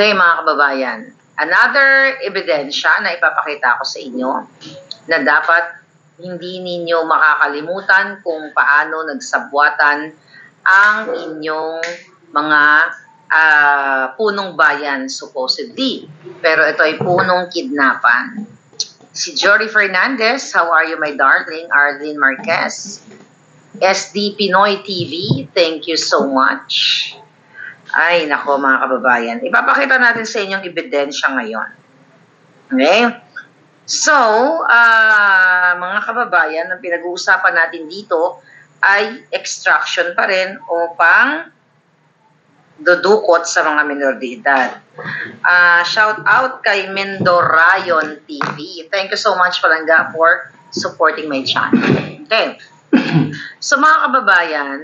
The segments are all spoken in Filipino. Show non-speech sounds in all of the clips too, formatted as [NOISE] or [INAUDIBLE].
Okay mga kababayan, another ebidensya na ipapakita ko sa inyo na dapat hindi ninyo makakalimutan kung paano nagsabwatan ang inyong mga uh, punong bayan supposedly. Pero ito ay punong kidnapan. Si Jory Fernandez, how are you my darling? Arlene Marquez, SD Pinoy TV, thank you so much. Ay, nako mga kababayan. Ipapakita natin sa inyong ebidensya ngayon. Okay? So, uh, mga kababayan, ang pinag-uusapan natin dito ay extraction pa rin o pang dudukot sa mga minor de edad. Uh, shout out kay Mendorayon TV. Thank you so much palangga for supporting my channel. Okay. [CLEARS THROAT] so mga kababayan,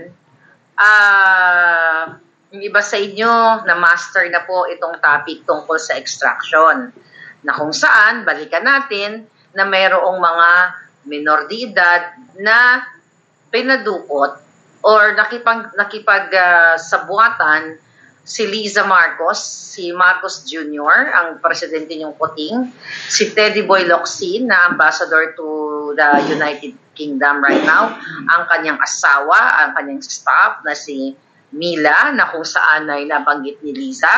ah uh, yung iba sa inyo na master na po itong topic tungkol sa extraction. Na kung saan, balikan natin, na mayroong mga minor de edad na pinadukot or nakipag, nakipag uh, sabuatan si Liza Marcos, si Marcos Jr., ang presidente niyong Puting, si Teddy Boy Locsin, na ambassador to the United Kingdom right now, ang kanyang asawa, ang kanyang staff na si Mila na kung saan ay nabanggit ni Liza,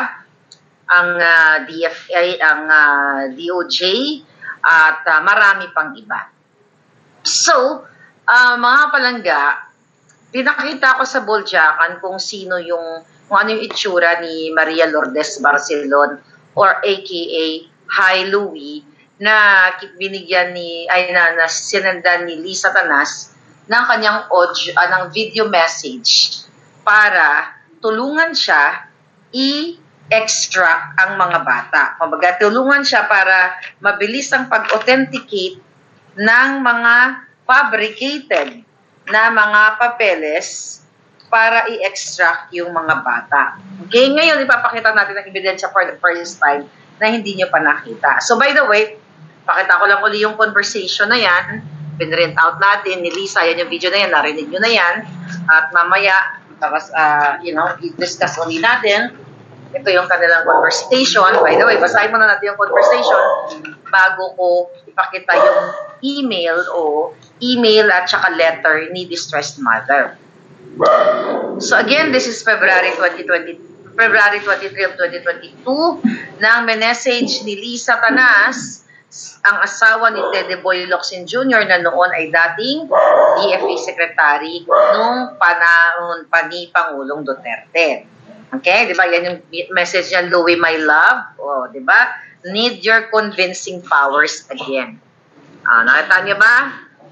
ang uh, ah, DFA, ang uh, ah, DOJ, at uh, marami pang iba. So, uh, mga palangga, pinakita ko sa Boljakan kung sino yung, kung ano yung itsura ni Maria Lourdes Barcelon or aka Hi Louie na binigyan ni ay na, na sinendan ni Lisa Tanas ng kanyang audio, uh, ng video message para tulungan siya i-extract ang mga bata. Kumbaga, tulungan siya para mabilis ang pag-authenticate ng mga fabricated na mga papeles para i-extract yung mga bata. Okay, ngayon ipapakita natin ang ebidensya for the first time na hindi nyo pa nakita. So by the way, pakita ko lang uli yung conversation na yan. Pinrint out natin ni Lisa, yan yung video na yan, narinig nyo na yan. At mamaya, tapos, uh, you know, i-discuss ulit natin. Ito yung kanilang conversation. By the way, basahin muna natin yung conversation bago ko ipakita yung email o email at saka letter ni distressed mother. So again, this is February 2020, February 23 of 2022 nang message ni Lisa Tanas ang asawa ni Tede Boy Locsin Jr. na noon ay dating DFA Secretary nung panahon pa ni Pangulong Duterte. Okay, di ba? Yan yung message niya, Louie, my love. Oh, di ba? Need your convincing powers again. Ah, nakita niyo ba?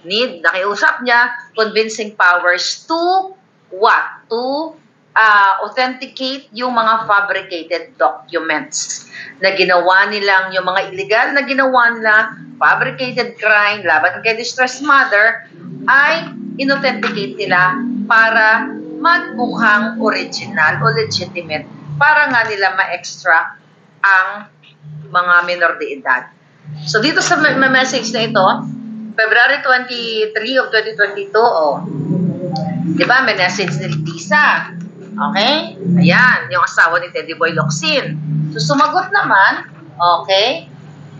Need, nakiusap niya, convincing powers to what? To uh, authenticate yung mga fabricated documents na ginawa nilang yung mga illegal na ginawa nila, fabricated crime, laban kay distressed mother, ay inauthenticate nila para magmukhang original o legitimate para nga nila ma-extract ang mga minor de edad. So dito sa message na ito, February 23 of 2022, oh, di ba, may message ni Lisa. Okay? Ayan, yung asawa ni Teddy Boy Locsin. So, sumagot naman, okay,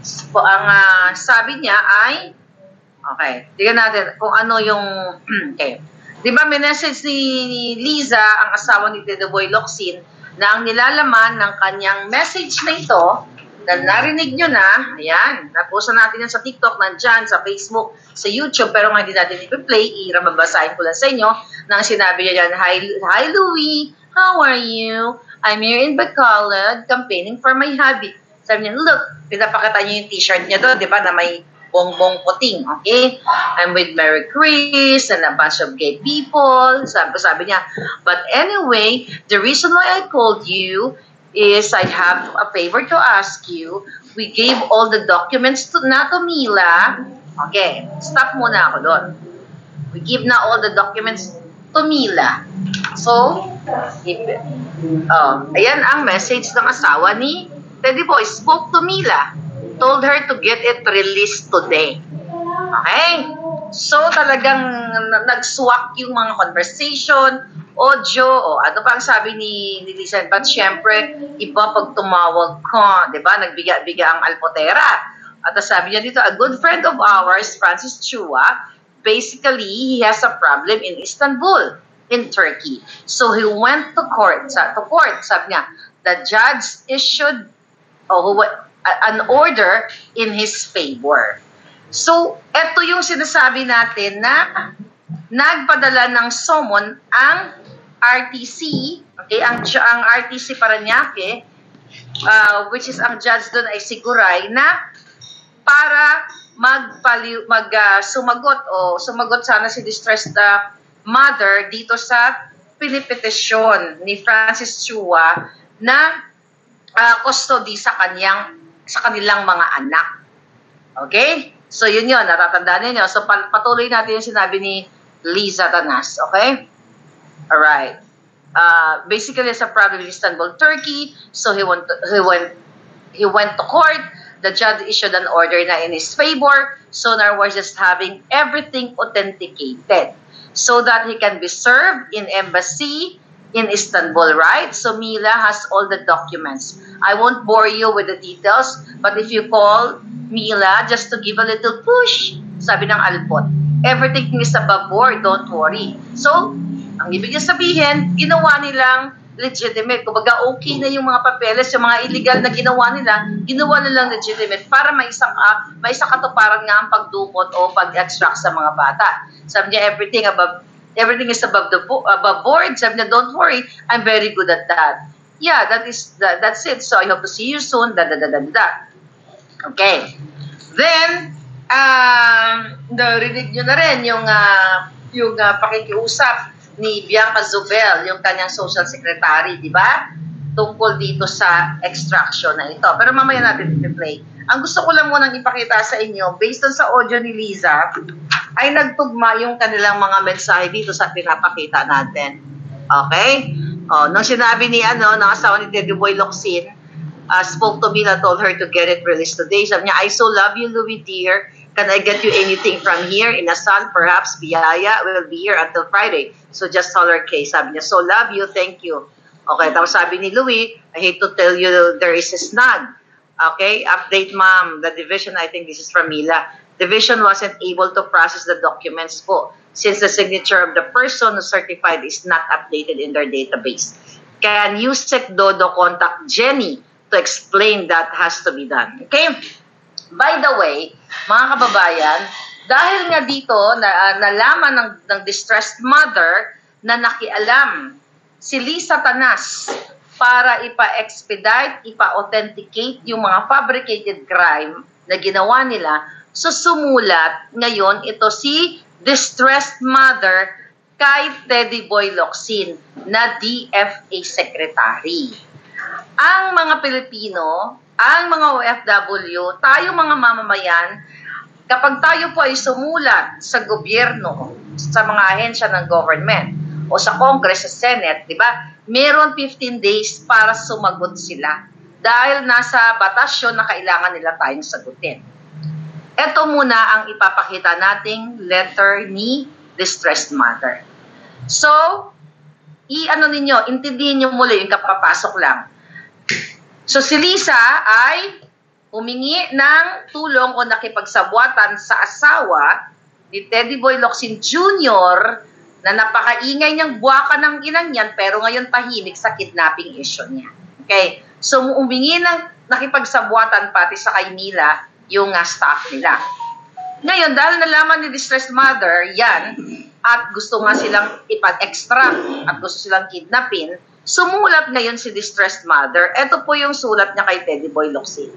so, ang uh, sabi niya ay, okay, tingnan natin kung ano yung, [CLEARS THROAT] okay, di ba may message ni Liza, ang asawa ni Teddy Boy Locsin, na ang nilalaman ng kanyang message na ito, na narinig nyo na, ayan, naposa natin yan sa TikTok, nandyan, sa Facebook, sa YouTube, pero nga hindi natin i-play, i-mabasahin ko lang sa inyo, nang sinabi niya yan, Hi, Hi Louie, how are you? I'm here in Bacolod, campaigning for my hobby. Sabi niya, look, pinapakita niya yung t-shirt niya doon, di ba, na may bongbong puting, okay? I'm with Mary Chris and a bunch of gay people. Sabi, sabi niya, but anyway, the reason why I called you is I have a favor to ask you. We gave all the documents to, na to Mila. Okay, stop muna ako doon. We give na all the documents to Mila. So, if, uh, ayan ang message ng asawa ni Teddy Boy. Spoke to Mila. Told her to get it released today. Okay? So, talagang nag-swak yung mga conversation audio, o ano pa ang sabi ni, ni Lisa, but syempre, iba pag tumawag ka, di ba, nagbiga-biga ang Alpotera. At sabi niya dito, a good friend of ours, Francis Chua, basically, he has a problem in Istanbul, in Turkey. So he went to court, sa, to court, sabi niya, the judge issued oh, an order in his favor. So, ito yung sinasabi natin na nagpadala ng summon ang RTC, okay, ang, ang RTC Paranaque, uh, which is ang judge doon ay siguray na para magpali, mag uh, sumagot o sumagot sana si distressed uh, mother dito sa pinipetisyon ni Francis Chua na uh, custody sa kanyang sa kanilang mga anak. Okay? So yun yun, natatandaan niyo. So patuloy natin yung sinabi ni Liza Tanas. Okay? Alright. Uh, basically, it's a problem in Istanbul, Turkey. So he went, to, he went, he went to court. The judge issued an order na in his favor. So now we're just having everything authenticated so that he can be served in embassy in Istanbul, right? So Mila has all the documents. I won't bore you with the details, but if you call Mila just to give a little push, sabi ng Alpot, everything is above board, don't worry. So, ang ibig sabihin, ginawa nilang legitimate. Kumbaga, okay na yung mga papeles, yung mga illegal na ginawa nila, ginawa nilang legitimate para may isang, uh, may isang katuparan nga ang pagdukot o pag-extract sa mga bata. Sabi niya, everything above everything is above the above board. Sabi niya, don't worry, I'm very good at that. Yeah, that is that, that's it. So I hope to see you soon. Da da da da da. Okay. Then, um, narinig nyo na rin yung, uh, yung uh, pakikiusap ni Bianca Zubel, yung kanyang social secretary, di ba? Tungkol dito sa extraction na ito. Pero mamaya natin i-play. Ang gusto ko lang munang ipakita sa inyo, based on sa audio ni Liza, ay nagtugma yung kanilang mga mensahe dito sa pinapakita natin. Okay? Oh, nung sinabi ni ano, ng asawa ni Teddy Boy Locsin, uh, spoke to me and told her to get it released today. Sabi niya, I so love you, Louis dear. Can I get you anything from here? In sun, perhaps Biyaya will be here until Friday. So just tell her, Kay. Sabi niya, so love you, thank you. Okay, tapos sabi ni Louis, I hate to tell you there is a snag. Okay, update ma'am. The division, I think this is from Mila. Division wasn't able to process the documents po since the signature of the person who certified is not updated in their database. Can USEC Dodo contact Jenny to explain that has to be done? Okay? By the way, mga kababayan, dahil nga dito na uh, nalaman ng, ng distressed mother na nakialam si Lisa Tanas para ipa-expedite, ipa-authenticate yung mga fabricated crime na ginawa nila, so sumulat ngayon ito si distressed mother kay Teddy Boy Locsin na DFA secretary. Ang mga Pilipino ang mga OFW, tayo mga mamamayan, kapag tayo po ay sumulat sa gobyerno, sa mga ahensya ng government, o sa Congress, sa Senate, di ba? Meron 15 days para sumagot sila. Dahil nasa batas yun na kailangan nila tayong sagutin. Ito muna ang ipapakita nating letter ni distressed mother. So, i-ano ninyo, intindihin nyo muli yung kapapasok lang So si Lisa ay humingi ng tulong o nakipagsabwatan sa asawa ni Teddy Boy Locsin Jr. na napakaingay niyang buwaka ng inang niyan pero ngayon tahimik sa kidnapping issue niya. Okay? So humingi ng nakipagsabwatan pati sa kay Mila yung uh, staff nila. Ngayon, dahil nalaman ni distressed mother yan at gusto nga silang ipag-extract at gusto silang kidnapin, Sumulat ngayon si distressed mother. Ito po yung sulat niya kay Teddy Boy Locsin.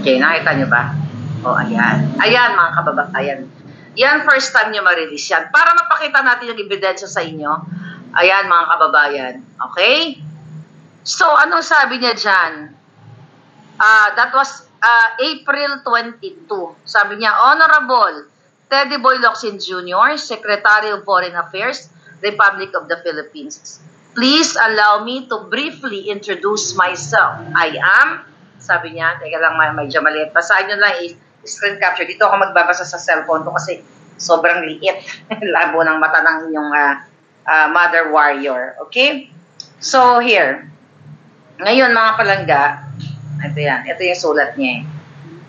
Okay, nakita niyo ba? O, oh, ayan. Ayan, mga kababayan. Yan, first time niyo ma-release yan. Para mapakita natin yung ebidensya sa inyo. Ayan, mga kababayan. Okay? So, anong sabi niya dyan? Uh, that was uh, April 22. Sabi niya, Honorable Teddy Boy Locsin Jr., Secretary of Foreign Affairs, Republic of the Philippines. Please allow me to briefly introduce myself. I am, sabi niya, teka lang, may, medyo maliit. Basahin nyo lang, screen capture. Dito ako magbabasa sa cellphone ko kasi sobrang liit. [LAUGHS] Labo ng mata ng inyong uh, uh, mother warrior. Okay? So, here. Ngayon, mga palangga, ito yan. Ito yung sulat niya eh.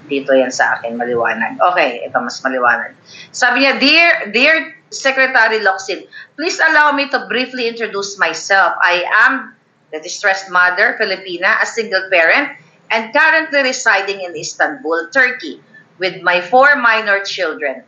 Dito yan sa akin, maliwanag. Okay, ito mas maliwanag. Sabi niya, Dear, Dear Secretary Locsin, please allow me to briefly introduce myself. I am the distressed mother, Filipina, a single parent, and currently residing in Istanbul, Turkey, with my four minor children.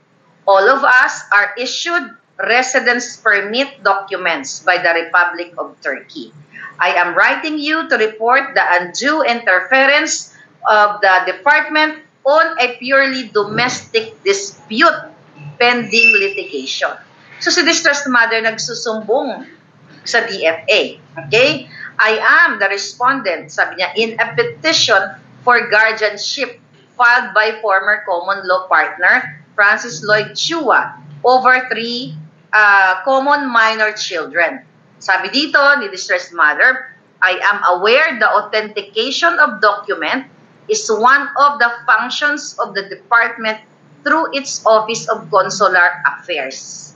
All of us are issued residence permit documents by the Republic of Turkey. I am writing you to report the undue interference of the department on a purely domestic dispute pending litigation. So si distressed mother nagsusumbong sa DFA. Okay? I am the respondent, sabi niya, in a petition for guardianship filed by former common law partner Francis Lloyd Chua over three uh, common minor children. Sabi dito ni distressed mother, I am aware the authentication of document is one of the functions of the department through its Office of Consular Affairs.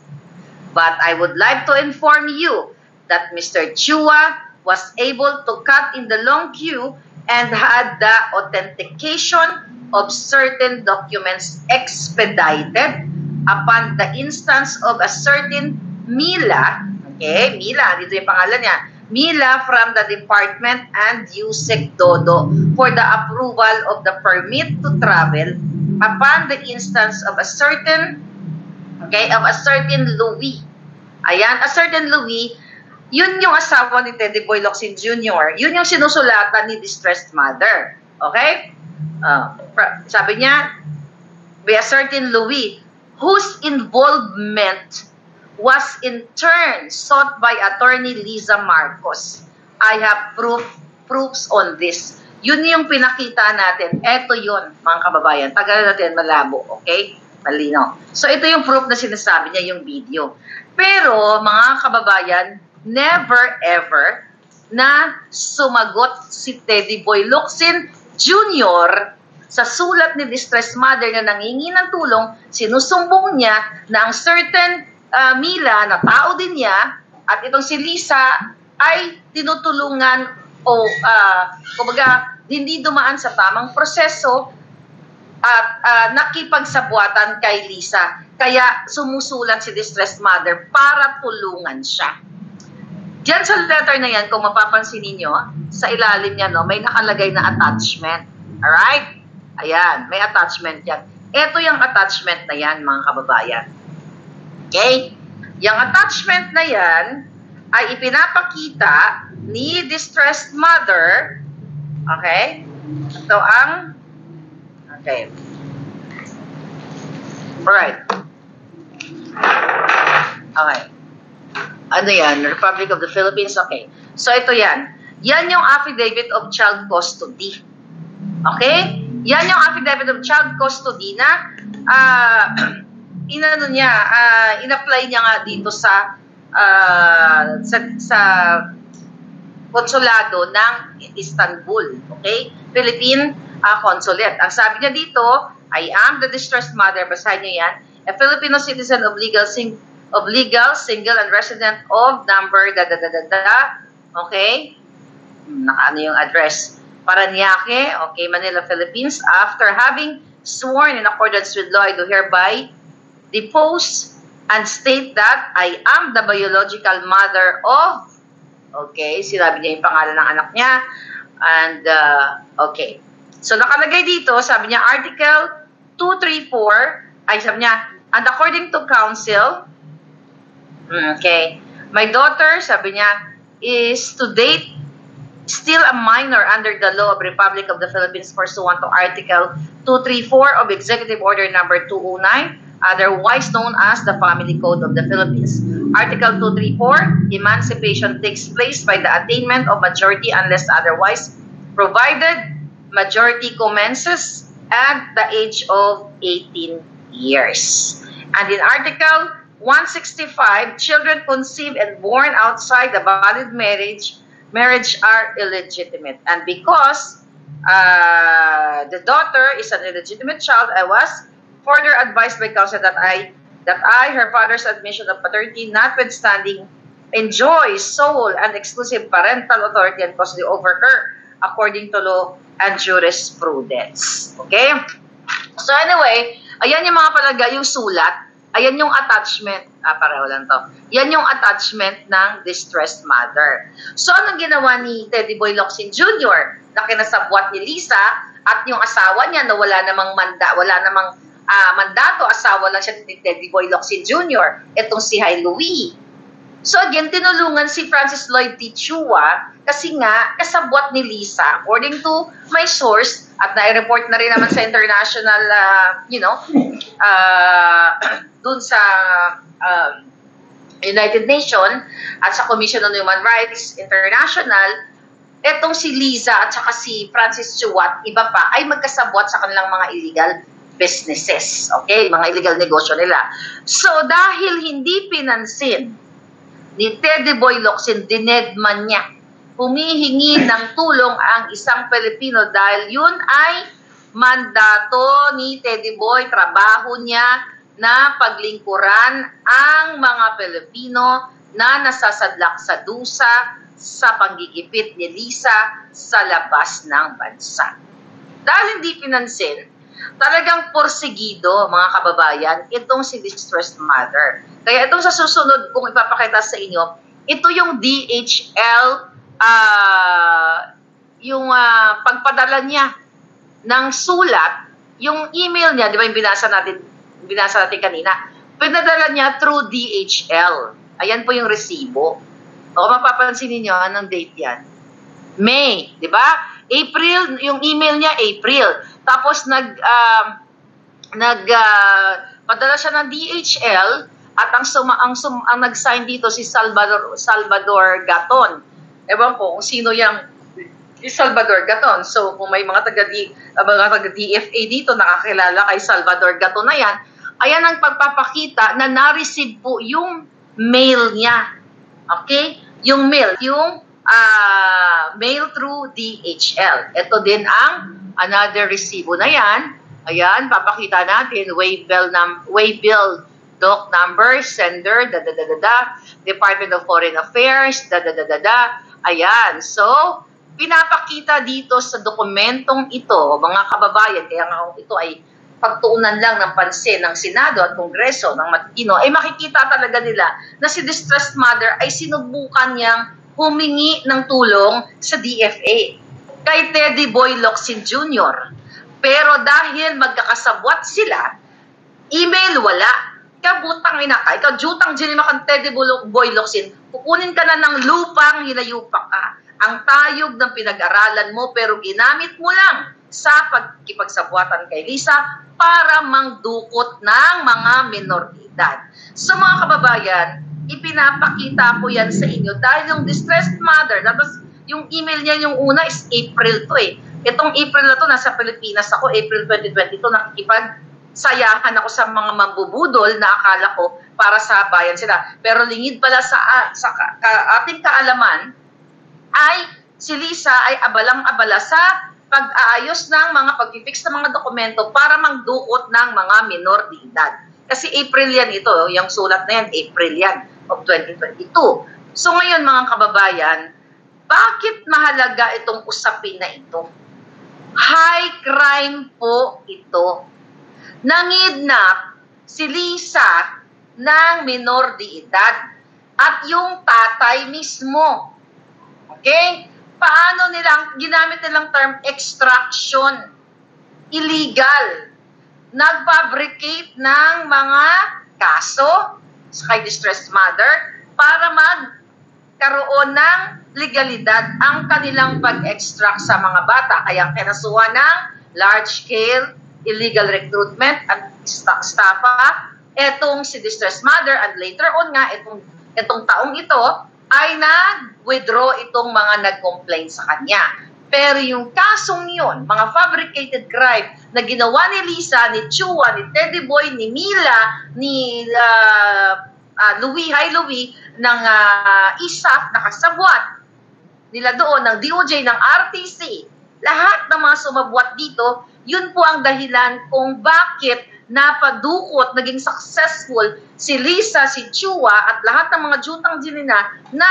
But I would like to inform you that Mr. Chua was able to cut in the long queue and had the authentication of certain documents expedited upon the instance of a certain Mila, okay, Mila, dito yung pangalan niya, Mila from the department and USEC Dodo for the approval of the permit to travel upon the instance of a certain okay, of a certain Louis. Ayan, a certain Louis, yun yung asawa ni Teddy Boy Locsin Jr. Yun yung sinusulatan ni distressed mother. Okay? Uh, sabi niya, by a certain Louis, whose involvement was in turn sought by attorney Liza Marcos. I have proof proofs on this. Yun yung pinakita natin. Ito yun, mga kababayan. Tagal natin malabo, okay? Malino. So, ito yung proof na sinasabi niya, yung video. Pero, mga kababayan, never ever na sumagot si Teddy Boy Locsin Jr. sa sulat ni distressed mother na nangingi ng tulong, sinusumbong niya na ang certain uh, Mila na tao din niya at itong si Lisa ay tinutulungan o uh, kumbaga hindi dumaan sa tamang proseso at uh, nakipagsabuatan kay Lisa. Kaya sumusulat si distressed mother para tulungan siya. Diyan sa letter na yan, kung mapapansin niyo sa ilalim niya, no, may nakalagay na attachment. Alright? Ayan, may attachment yan. Ito yung attachment na yan, mga kababayan. Okay? Yung attachment na yan ay ipinapakita ni distressed mother. Okay? Ito ang Okay. Alright. Okay. Ano yan? Republic of the Philippines? Okay. So, ito yan. Yan yung affidavit of child custody. Okay? Yan yung affidavit of child custody na uh, [CLEARS THROAT] inano niya, uh, in-apply niya nga dito sa uh, sa, sa konsulado ng Istanbul, okay? Philippine uh, Consulate. Ang sabi niya dito, I am the distressed mother, basahin niyo yan, a Filipino citizen of legal sing of legal, single, and resident of number da da da da da, okay? Naka ano yung address? Paranaque, okay, Manila, Philippines. After having sworn in accordance with law, I do hereby depose and state that I am the biological mother of, okay, sinabi niya yung pangalan ng anak niya, and, uh, okay. So, nakalagay dito, sabi niya, Article 234, ay sabi niya, and according to council, okay, my daughter, sabi niya, is to date still a minor under the law of Republic of the Philippines pursuant to Article 234 of Executive Order number 209 otherwise known as the Family Code of the Philippines. Article 234, emancipation takes place by the attainment of majority unless otherwise provided majority commences at the age of 18 years. And in Article 165, children conceived and born outside the valid marriage marriage are illegitimate. And because uh, the daughter is an illegitimate child, I was further advised by counsel that I that I, her father's admission of paternity, notwithstanding, enjoy sole and exclusive parental authority and custody over her according to law and jurisprudence. Okay? So anyway, ayan yung mga palagay, yung sulat, ayan yung attachment, ah, pareho lang to. Yan yung attachment ng distressed mother. So anong ginawa ni Teddy Boy Locsin Jr. na kinasabwat ni Lisa at yung asawa niya na wala namang manda, wala namang uh, mandato, asawa lang siya ni Teddy Boy Locsin Jr., itong si Hai Louie. So again, tinulungan si Francis Lloyd Tichua kasi nga kasabwat ni Lisa according to my source at na-report na rin naman sa international uh, you know uh, [CLEARS THROAT] dun sa uh, United Nations at sa Commission on Human Rights International etong si Lisa at saka si Francis Chua iba pa ay magkasabwat sa kanilang mga illegal businesses. Okay? Mga illegal negosyo nila. So, dahil hindi pinansin ni Teddy Boy Locsin, dinedman niya. Humihingi ng tulong ang isang Pilipino dahil yun ay mandato ni Teddy Boy, trabaho niya na paglingkuran ang mga Pilipino na nasasadlak sa dusa sa panggigipit ni Lisa sa labas ng bansa. Dahil hindi pinansin, talagang porsigido, mga kababayan, itong si distressed mother. Kaya itong sa susunod kung ipapakita sa inyo, ito yung DHL, uh, ah, yung uh, pagpadala niya ng sulat, yung email niya, di ba yung binasa natin, binasa natin kanina, pinadala niya through DHL. Ayan po yung resibo. O mapapansin niyo anong date yan? May, di ba? April, yung email niya, April. Tapos nag uh, nag uh, padala siya ng DHL at ang suma, ang, sum, ang nag-sign dito si Salvador Salvador Gaton. Ewan ko kung sino yang si Salvador Gaton. So kung may mga taga D, uh, mga taga DFA dito nakakilala kay Salvador Gaton na yan, ayan ang pagpapakita na na-receive po yung mail niya. Okay? Yung mail, yung uh, mail through DHL. Ito din ang another resibo na yan. Ayan, papakita natin, waybill, num waybill doc number, sender, da da da da da, Department of Foreign Affairs, da da da da da. Ayan, so, pinapakita dito sa dokumentong ito, mga kababayan, kaya nga ito ay pagtuunan lang ng pansin ng Senado at Kongreso ng Matino, ay makikita talaga nila na si distressed mother ay sinubukan niyang humingi ng tulong sa DFA kay Teddy Boy Locsin Jr. Pero dahil magkakasabwat sila, email wala. Kabutang ina ka, ikaw jutang ginima kang Teddy Boy Locsin, kukunin ka na ng lupang hinayupak ka. Ang tayog ng pinag-aralan mo pero ginamit mo lang sa pagkipagsabwatan kay Lisa para mangdukot ng mga minor edad. So mga kababayan, ipinapakita ko yan sa inyo dahil yung distressed mother, tapos yung email niya, yung una is April to eh. Itong April na to, nasa Pilipinas ako, April 2022, nakikipag sayahan ako sa mga mambubudol na akala ko para sa bayan sila. Pero lingid pala sa, sa ka, ka, ating kaalaman ay si Lisa ay abalang-abala sa pag-aayos ng mga pag-fix ng mga dokumento para mangduot ng mga minor de edad. Kasi April yan ito, yung sulat na yan, April yan of 2022. So ngayon mga kababayan, bakit mahalaga itong usapin na ito? High crime po ito. Nangidnap si Lisa ng minor de edad at yung tatay mismo. Okay? Paano nilang, ginamit nilang term extraction. Illegal. Nag-fabricate ng mga kaso sa kay distressed mother para magkaroon ng legalidad ang kanilang pag-extract sa mga bata. Kaya kinasuhan ng large-scale illegal recruitment at staffa etong si distressed mother and later on nga itong, itong taong ito ay nag-withdraw itong mga nag-complain sa kanya. Pero yung kasong yun, mga fabricated crime na ginawa ni Lisa, ni Chua, ni Teddy Boy, ni Mila, ni uh, uh, Louis, hi Louis, ng uh, ISAF, nakasabwat, nila doon, ng DOJ, ng RTC, lahat ng mga sumabwat dito, yun po ang dahilan kung bakit napadukot, naging successful si Lisa, si Chua at lahat ng mga jutang dinina na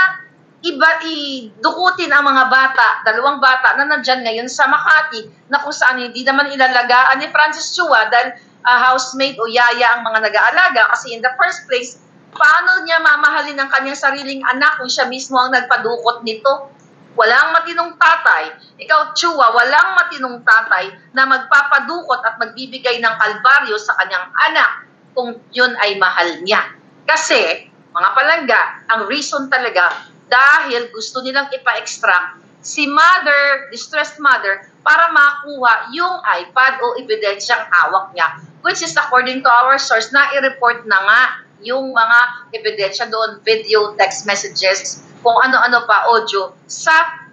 iba idukutin ang mga bata, dalawang bata na nandyan ngayon sa Makati na kung saan hindi naman ilalagaan ni Francis Chua dahil uh, housemate o yaya ang mga nag-aalaga kasi in the first place, paano niya mamahalin ang kanyang sariling anak kung siya mismo ang nagpadukot nito? Walang matinong tatay. Ikaw, Chua, walang matinong tatay na magpapadukot at magbibigay ng kalbaryo sa kanyang anak kung yun ay mahal niya. Kasi, mga palangga, ang reason talaga dahil gusto nilang ipa-extract si mother, distressed mother, para makuha yung iPad o ebidensyang hawak niya. Which is according to our source, na i-report na nga yung mga ebidensya doon, video, text messages, kung ano-ano pa, audio, sa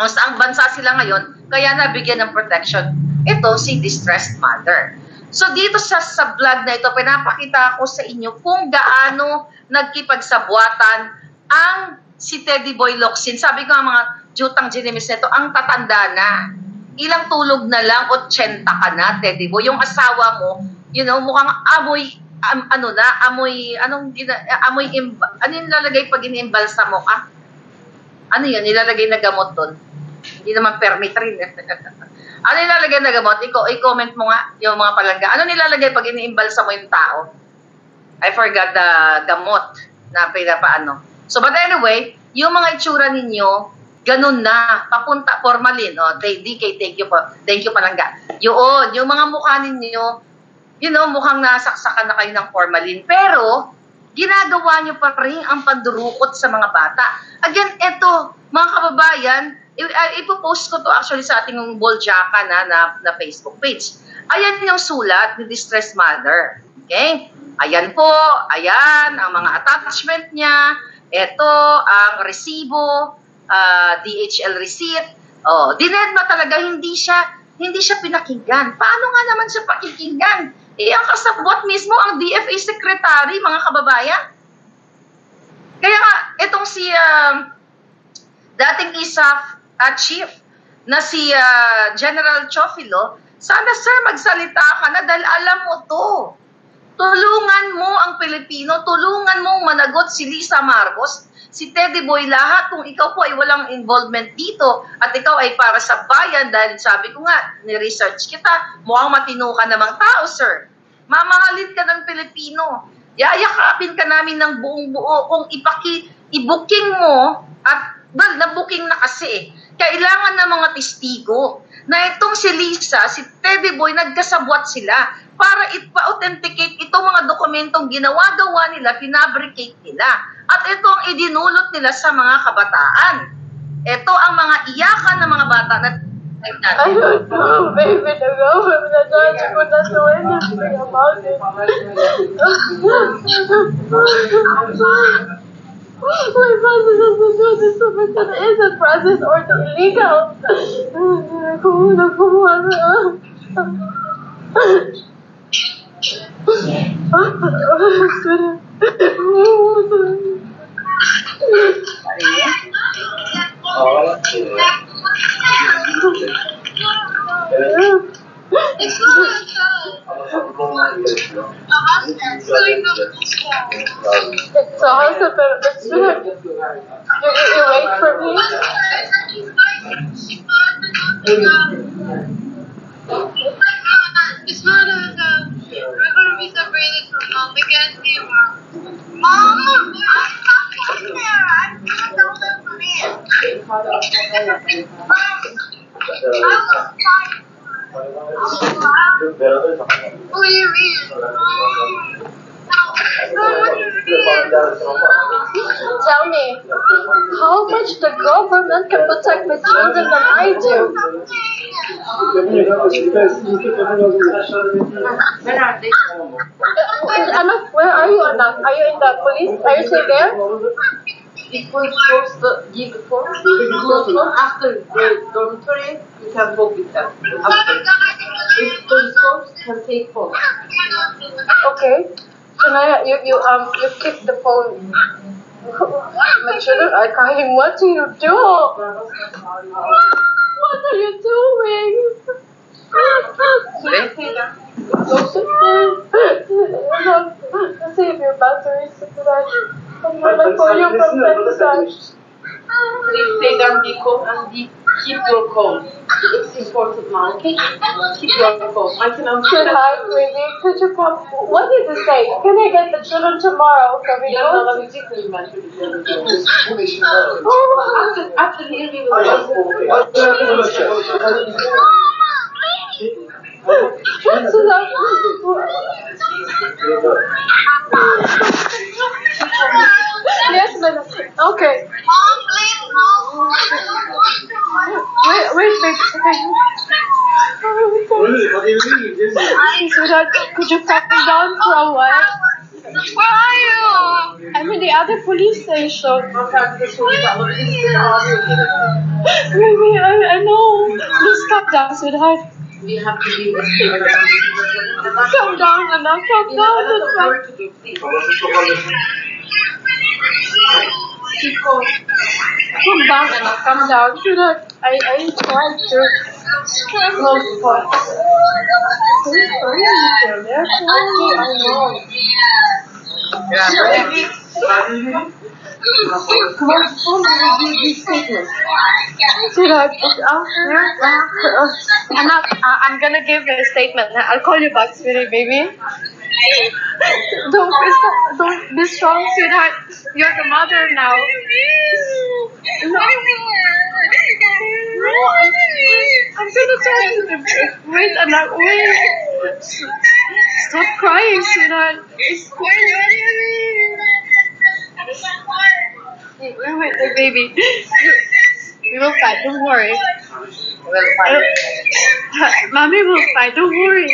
o saang bansa sila ngayon, kaya nabigyan ng protection. Ito si distressed mother. So dito sa, sa vlog na ito, pinapakita ko sa inyo kung gaano nagkipagsabuatan ang si Teddy Boy Locsin, sabi ko ang mga jutang ginimis nito, ang tatanda na. Ilang tulog na lang, 80 ka na, Teddy Boy. Yung asawa mo, you know, mukhang amoy, um, ano na, amoy, anong, amoy, imba, ano yung nilalagay pag iniimbalsa mo ka? Ano yun, nilalagay na gamot doon? Hindi naman permit rin. [LAUGHS] ano nilalagay na gamot? Iko, i-comment mo nga yung mga palangga. Ano nilalagay pag iniimbalsa mo yung tao? I forgot the gamot na pinapaano. So, but anyway, yung mga itsura ninyo, ganun na, papunta, formalin, oh, DK, thank you po, thank you palangga. Yun, yung mga mukha ninyo, you know, mukhang nasaksakan na kayo ng formalin. Pero, ginagawa nyo pa rin ang pandurukot sa mga bata. Again, eto, mga kababayan, ipopost ko to actually sa ating Boljaka na, na, na Facebook page. Ayan yung sulat ni Distress Mother. Okay? Ayan po, ayan, ang mga attachment niya, ito ang resibo, uh, ah, DHL receipt. Oh, dinedma talaga hindi siya hindi siya pinakinggan. Paano nga naman siya pakikinggan? Eh, ang kasabot mismo ang DFA secretary, mga kababayan. Kaya nga, itong si uh, dating ISAF uh, chief na si uh, General Chofilo, sana sir magsalita ka na dahil alam mo to. Tulungan mo ang Pilipino, tulungan mong managot si Lisa Marcos, si Teddy Boy lahat kung ikaw po ay walang involvement dito at ikaw ay para sa bayan dahil sabi ko nga, ni-research kita, mukhang matino ka namang tao, sir. Mamahalin ka ng Pilipino. Yayakapin ka namin ng buong buo kung ipaki, i-booking mo at well, na-booking na kasi. Kailangan ng mga testigo na itong si Lisa, si Teddy Boy, nagkasabwat sila para ipa-authenticate itong mga dokumentong ginawa-gawa nila, pinabricate nila. At ito ang idinulot nila sa mga kabataan. Ito ang mga iyakan ng mga bata na I don't know, baby, the government na dati ko na to anything about it. My process is to do this to me to the innocent process or the illegal. Kumuha, kumuha na. It's awesome, but it's you, you wait for me. It's not a, we're gonna be separated from mom. We can't see mom. Mom, I'm not there. I'm not there for me. Mom, I what do you mean? Tell me, how much the government can protect my children than I do? Anna, where are you, Anna? Are you in the police? Are you still there? It was supposed to give a form. After the dormitory, you can go with them. After. If the forms can take phone. Okay. So now you, you um you keep the phone. [LAUGHS] My children are crying. What do you do? What are you doing? [LAUGHS] Save your batteries. I'm gonna call you from Texas. Please stay down, Nico, and be, keep your cool. It's important now, okay? Keep your cool. I can understand. Hi, baby. Could you come? What did you say? Can I get the children tomorrow? So we Yarın go? alabilecek miyim ben çocuklarımı? Oh, After, after the interview with Susan. Yes, madam. Okay. Mom, please, no. Wait, wait, wait. Okay. Sweetheart, could you calm down for a while? Where are you? I'm in the other police station. arkadaşlarımı da alabilirsiniz. Ağrıyor. Baby, I, I know. Please calm down, sweetheart. We have to be a safer. Calm down, Anna. Calm We have down. another It's fine. work to do, please. Keep going. Calm down, Anna. Calm down. Sweetheart, I, I tried to close the door. Please, hurry, Mister. They're closing. I know. Grabe. On, phone will give these statements. Sweetheart, uh, uh, I'm not, I'm gonna give a statement. I'll call you back, sweetie, baby. Don't be, don't be strong, sweetheart. You're the mother now. No, I'm, I'm gonna tell you. Wait, Anna, wait. Stop crying, sweetheart. It's Wait, wait, wait, wait, baby. We will fight, don't worry. Well, fine. Mommy will fight, don't worry.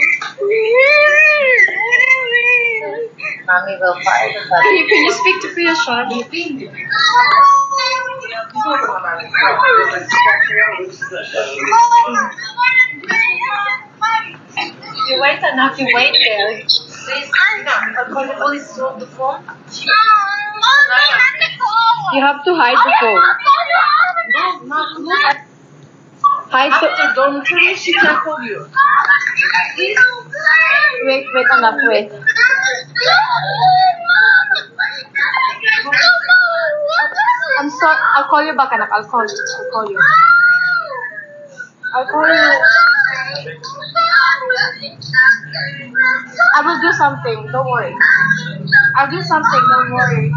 Mommy will fight. Can you, can you speak to Priya Sean? You wait enough, you wait there. Please, call the police to hold the phone. You have to hide the phone. No, no, no. Hide the... After dormitory, she can call you. Wait, wait enough, wait. I'm sorry. I'll call you back, anak. I'll call you. I'll call you. I will do something. Don't worry. I'll do something. Don't worry.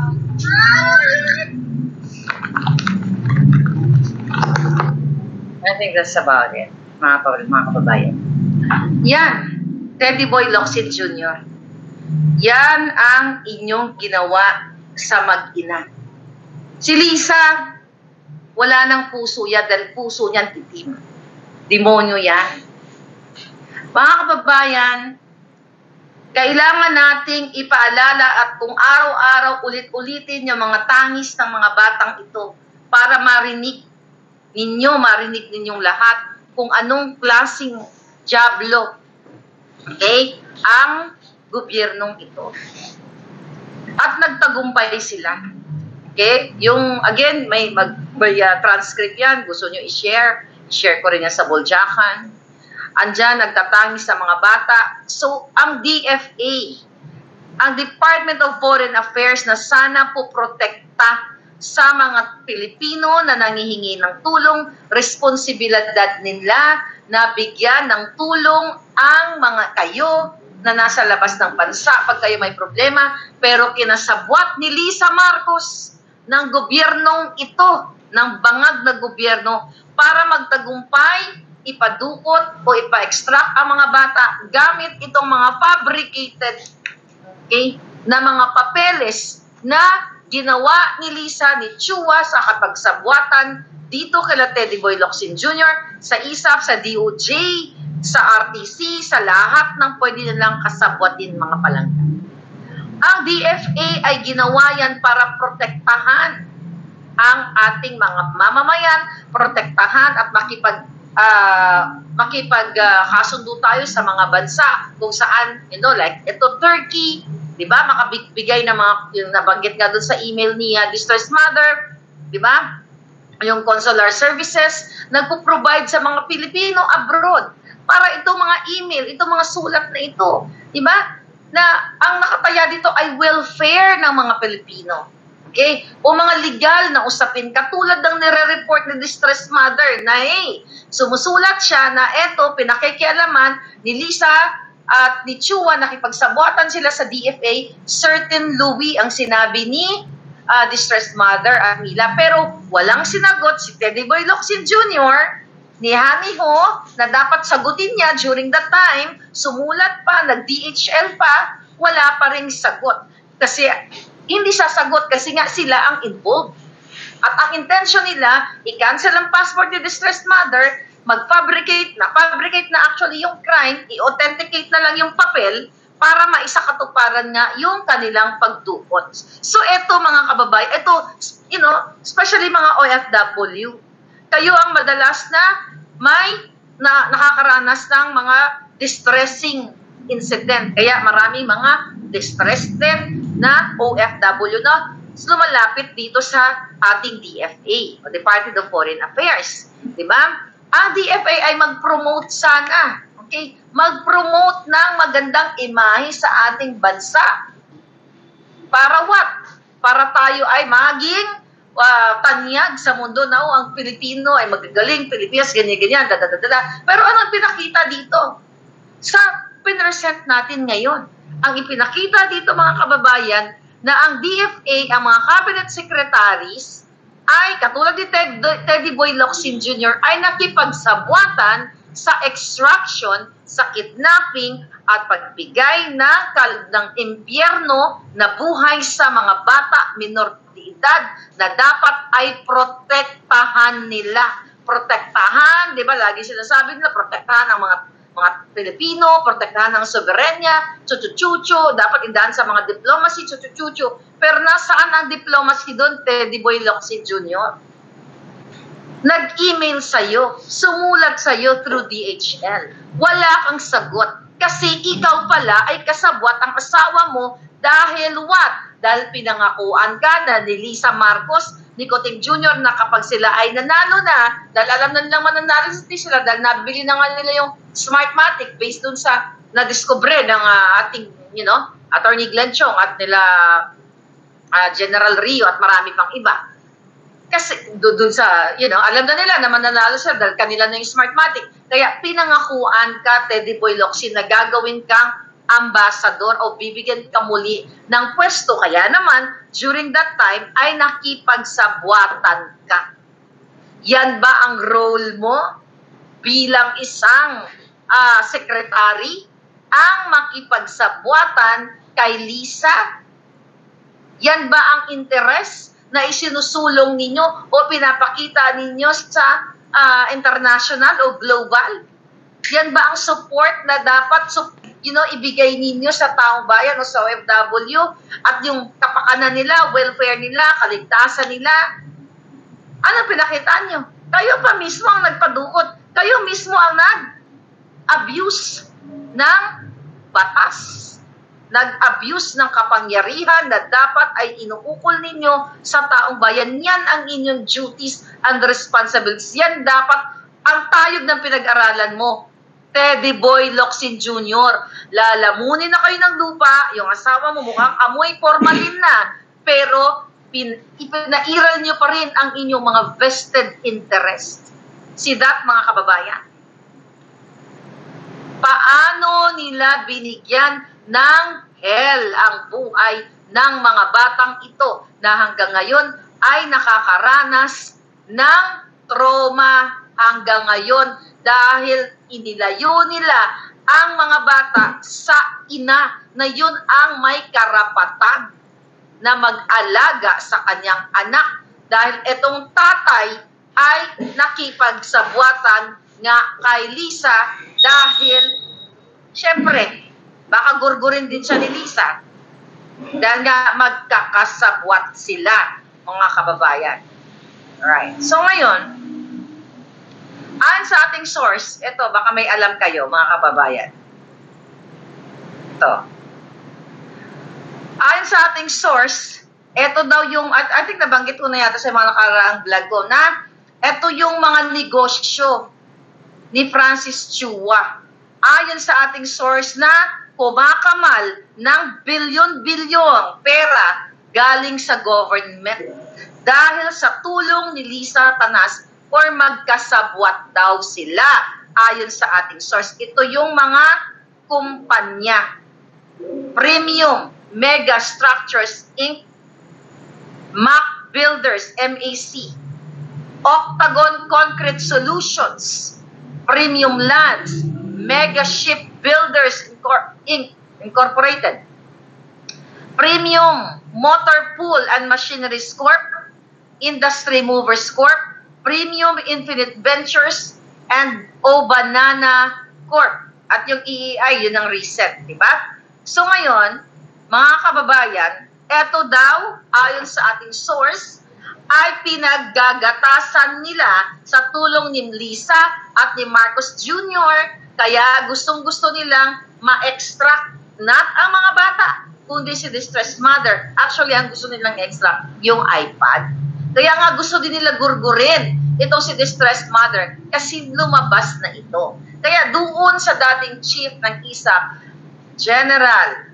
I think that's about it, mga, ka- mga kababayan. Yan, Teddy Boy Locsin Jr. Yan ang inyong ginawa sa mag-ina. Si Lisa, wala nang puso yan dahil puso niyan titim. Demonyo yan. Mga kababayan, kailangan nating ipaalala at kung araw-araw ulit-ulitin yung mga tangis ng mga batang ito para marinig ninyo, marinig ninyong lahat kung anong klasing jablo okay, ang gobyernong ito. At nagtagumpay sila. Okay? Yung, again, may, mag, may uh, transcript yan. Gusto nyo i-share. I-share ko rin yan sa Boljakan. Andyan, nagtatangis sa mga bata. So, ang DFA, ang Department of Foreign Affairs na sana po protekta sa mga Pilipino na nangihingi ng tulong, responsibilidad nila na bigyan ng tulong ang mga kayo na nasa labas ng bansa pag kayo may problema, pero kinasabwat ni Lisa Marcos ng gobyernong ito, ng bangag na gobyerno, para magtagumpay, ipadukot o ipa-extract ang mga bata gamit itong mga fabricated okay, na mga papeles na ginawa ni Lisa ni Chua sa kapagsabwatan dito kay Teddy Boy Locsin Jr., sa ISAP, sa DOJ, sa RTC, sa lahat ng pwede nilang kasabwatin mga palangga. Ang DFA ay ginawa yan para protektahan ang ating mga mamamayan, protektahan at makipag ah, makipag ah, kasundo tayo sa mga bansa kung saan, you know, like ito Turkey, 'di ba? Makabigay ng mga yung nabanggit nga doon sa email ni uh, Distressed Mother, 'di ba? Yung consular services nagpo-provide sa mga Pilipino abroad para itong mga email, itong mga sulat na ito, di ba? Na ang nakataya dito ay welfare ng mga Pilipino. Okay? O mga legal na usapin, katulad ng nire-report ni distressed mother na hey, sumusulat siya na eto, pinakikialaman ni Lisa at ni Chua, nakipagsabuatan sila sa DFA, certain Louis ang sinabi ni ah, distressed mother at Mila. Pero walang sinagot si Teddy Boy Locsin Jr., ni Hani Ho na dapat sagutin niya during that time, sumulat pa, nag-DHL pa, wala pa rin sagot. Kasi hindi sasagot kasi nga sila ang involved. At ang intention nila, i-cancel ang passport ni distressed mother, mag-fabricate, na-fabricate na actually yung crime, i-authenticate na lang yung papel para maisakatuparan nga yung kanilang pagdukot. So eto mga kababay, eto, you know, especially mga OFW, kayo ang madalas na may na nakakaranas ng mga distressing incident. Kaya maraming mga distressed din na OFW na lumalapit dito sa ating DFA o Department of Foreign Affairs. Di ba? Ang DFA ay mag-promote sana. Okay? Mag-promote ng magandang imahe sa ating bansa. Para what? Para tayo ay maging uh, tanyag sa mundo na oh, ang Pilipino ay magagaling, Pilipinas, ganyan-ganyan, dadadadada. Pero anong pinakita dito? Sa pinresent natin ngayon. Ang ipinakita dito mga kababayan na ang DFA, ang mga cabinet secretaries, ay katulad ni Ted, Teddy Boy Locsin Jr. ay nakipagsabwatan sa extraction, sa kidnapping at pagbigay na kal- ng impyerno na buhay sa mga bata minor de edad na dapat ay protektahan nila. Protektahan, di ba? Lagi sinasabi nila, protektahan ang mga mga Pilipino, protektahan ng soberenya, chuchuchuchu, dapat indaan sa mga diplomacy, chuchuchuchu. Pero nasaan ang diplomacy doon, Teddy Boy Locsin Jr.? Nag-email sa'yo, sumulat sa'yo through DHL. Wala kang sagot. Kasi ikaw pala ay kasabwat ang asawa mo dahil what? Dahil pinangakuan ka na ni Lisa Marcos, ni Coting Jr. na kapag sila ay nanalo na, dahil alam na nilang mananalo sila dahil nabili na nga nila yung Smartmatic based dun sa na-discover ng uh, ating, you know, Attorney Glenn Chong at nila uh, General Rio at marami pang iba. Kasi doon dun sa, you know, alam na nila na mananalo sila dahil kanila na yung Smartmatic. Kaya pinangakuan ka, Teddy Boy Locsin, na gagawin kang ambassador o bibigyan ka muli ng pwesto. Kaya naman, during that time, ay nakipagsabwatan ka. Yan ba ang role mo bilang isang uh, secretary? Ang makipagsabwatan kay Lisa? Yan ba ang interes na isinusulong ninyo o pinapakita ninyo sa uh, international o global? Yan ba ang support na dapat you know, ibigay ninyo sa taong bayan o sa OFW at yung kapakanan nila, welfare nila, kaligtasan nila. Ano pinakita nyo? Kayo pa mismo ang nagpadukot. Kayo mismo ang nag-abuse ng batas. Nag-abuse ng kapangyarihan na dapat ay inuukol ninyo sa taong bayan. Yan ang inyong duties and responsibilities. Yan dapat ang tayog ng pinag-aralan mo Teddy Boy Locsin Jr. Lalamunin na kayo ng lupa, yung asawa mo mukhang amoy formalin na, pero pin, ipinairal nyo pa rin ang inyong mga vested interest. Si that, mga kababayan. Paano nila binigyan ng hell ang buhay ng mga batang ito na hanggang ngayon ay nakakaranas ng trauma hanggang ngayon dahil inilayo nila ang mga bata sa ina na yun ang may karapatan na mag-alaga sa kanyang anak dahil itong tatay ay nakipagsabuatan nga kay Lisa dahil syempre baka gurgurin din siya ni Lisa dahil nga magkakasabwat sila mga kababayan. Right. So ngayon, Ayon sa ating source, ito, baka may alam kayo, mga kababayan. Ito. Ayon sa ating source, ito daw yung, I, I think nabanggit ko na yata sa mga nakaraang vlog ko, na ito yung mga negosyo ni Francis Chua. ayon sa ating source na kumakamal ng bilyon-bilyong pera galing sa government dahil sa tulong ni Lisa Tanas or magkasabwat daw sila ayon sa ating source. Ito yung mga kumpanya. Premium Mega Structures Inc. Mac Builders, MAC. Octagon Concrete Solutions. Premium Lands. Mega Ship Builders Inc. Incorporated. Premium Motor Pool and Machineries Corp. Industry Movers Corp. Premium Infinite Ventures and O Banana Corp. At yung EEI, yun ang reset, di ba? So ngayon, mga kababayan, eto daw, ayon sa ating source, ay pinaggagatasan nila sa tulong ni Lisa at ni Marcos Jr. Kaya gustong-gusto nilang ma-extract not ang mga bata, kundi si distressed mother. Actually, ang gusto nilang extract, yung iPad. Kaya nga gusto din nila gurgurin itong si distressed mother kasi lumabas na ito. Kaya doon sa dating chief ng ISAP, General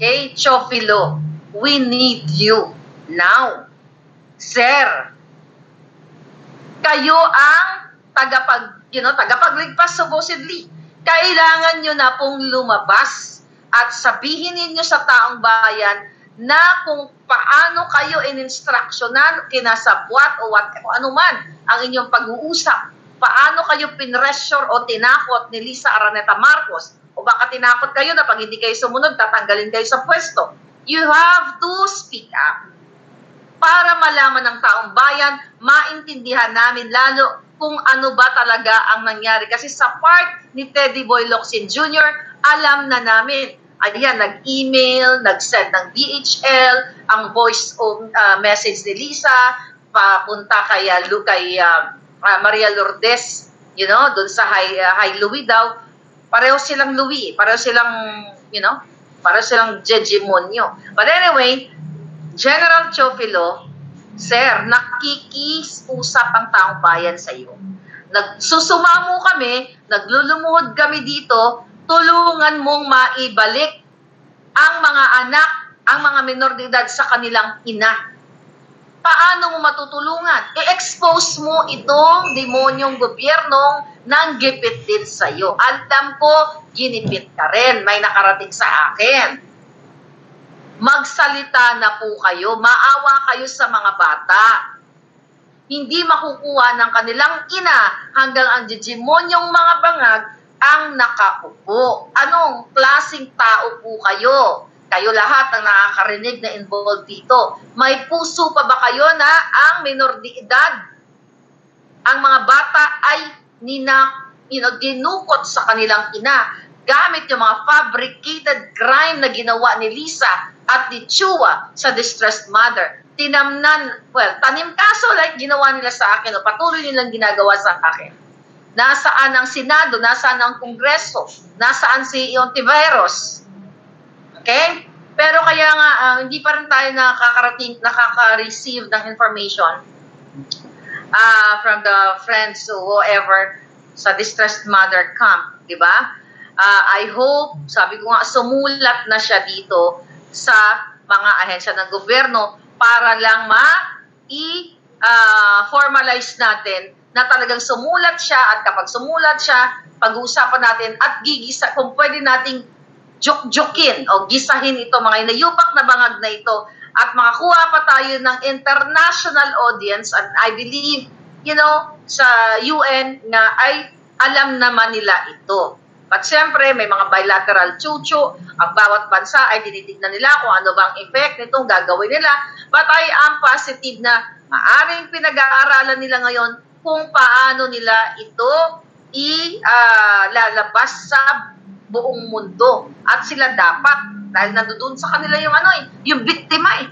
K. Chofilo, we need you now. Sir, kayo ang tagapag, you know, tagapagligpas supposedly. Kailangan nyo na pong lumabas at sabihin ninyo sa taong bayan na kung paano kayo in-instructionan, kinasabwat o what, o ano man ang inyong pag-uusap. Paano kayo pinressure o tinakot ni Lisa Araneta Marcos o baka tinakot kayo na pag hindi kayo sumunod, tatanggalin kayo sa pwesto. You have to speak up para malaman ng taong bayan, maintindihan namin lalo kung ano ba talaga ang nangyari. Kasi sa part ni Teddy Boy Locsin Jr., alam na namin. Ayan, nag-email, nag-send ng DHL, ang voice uh, message ni Lisa, papunta kay, uh, kay uh, uh, Maria Lourdes, you know, doon sa High, uh, High Louis daw. Pareho silang Louis, pareho silang, you know, pareho silang Jegemonyo. But anyway, General Chofilo, Sir, nakikisusap ang taong bayan sa iyo. Nagsusumamo kami, naglulumuhod kami dito, tulungan mong maibalik ang mga anak, ang mga minor de edad sa kanilang ina. Paano mo matutulungan? I-expose mo itong demonyong gobyernong nang gipit din sa iyo. Alam ko, ginipit ka rin. May nakarating sa akin magsalita na po kayo, maawa kayo sa mga bata. Hindi makukuha ng kanilang ina hanggang ang jejemonyong mga bangag ang nakaupo. Anong klasing tao po kayo? Kayo lahat ang nakakarinig na involved dito. May puso pa ba kayo na ang minor de edad? Ang mga bata ay nina, you know, dinukot sa kanilang ina gamit yung mga fabricated crime na ginawa ni Lisa at ni Chua sa distressed mother. Tinamnan, well, tanim kaso like ginawa nila sa akin o patuloy nilang ginagawa sa akin. Nasaan ang Senado? Nasaan ang Kongreso? Nasaan si Ontiveros? Okay? Pero kaya nga, uh, hindi pa rin tayo nakakarating, nakaka-receive ng information uh, from the friends or whoever sa distressed mother camp, di ba? Uh, I hope, sabi ko nga, sumulat na siya dito sa mga ahensya ng gobyerno para lang ma-i-formalize uh, natin na talagang sumulat siya at kapag sumulat siya, pag-uusapan natin at gigisa, kung pwede nating juk-jukin o gisahin ito, mga inayupak na bangag na ito at makakuha pa tayo ng international audience and I believe, you know, sa UN na ay alam naman nila ito. At siyempre, may mga bilateral chuchu. Ang bawat bansa ay tinitignan nila kung ano bang effect nitong gagawin nila. But I am positive na maaring pinag-aaralan nila ngayon kung paano nila ito i-lalabas uh, sa buong mundo. At sila dapat, dahil nandoon sa kanila yung ano eh, yung biktima eh.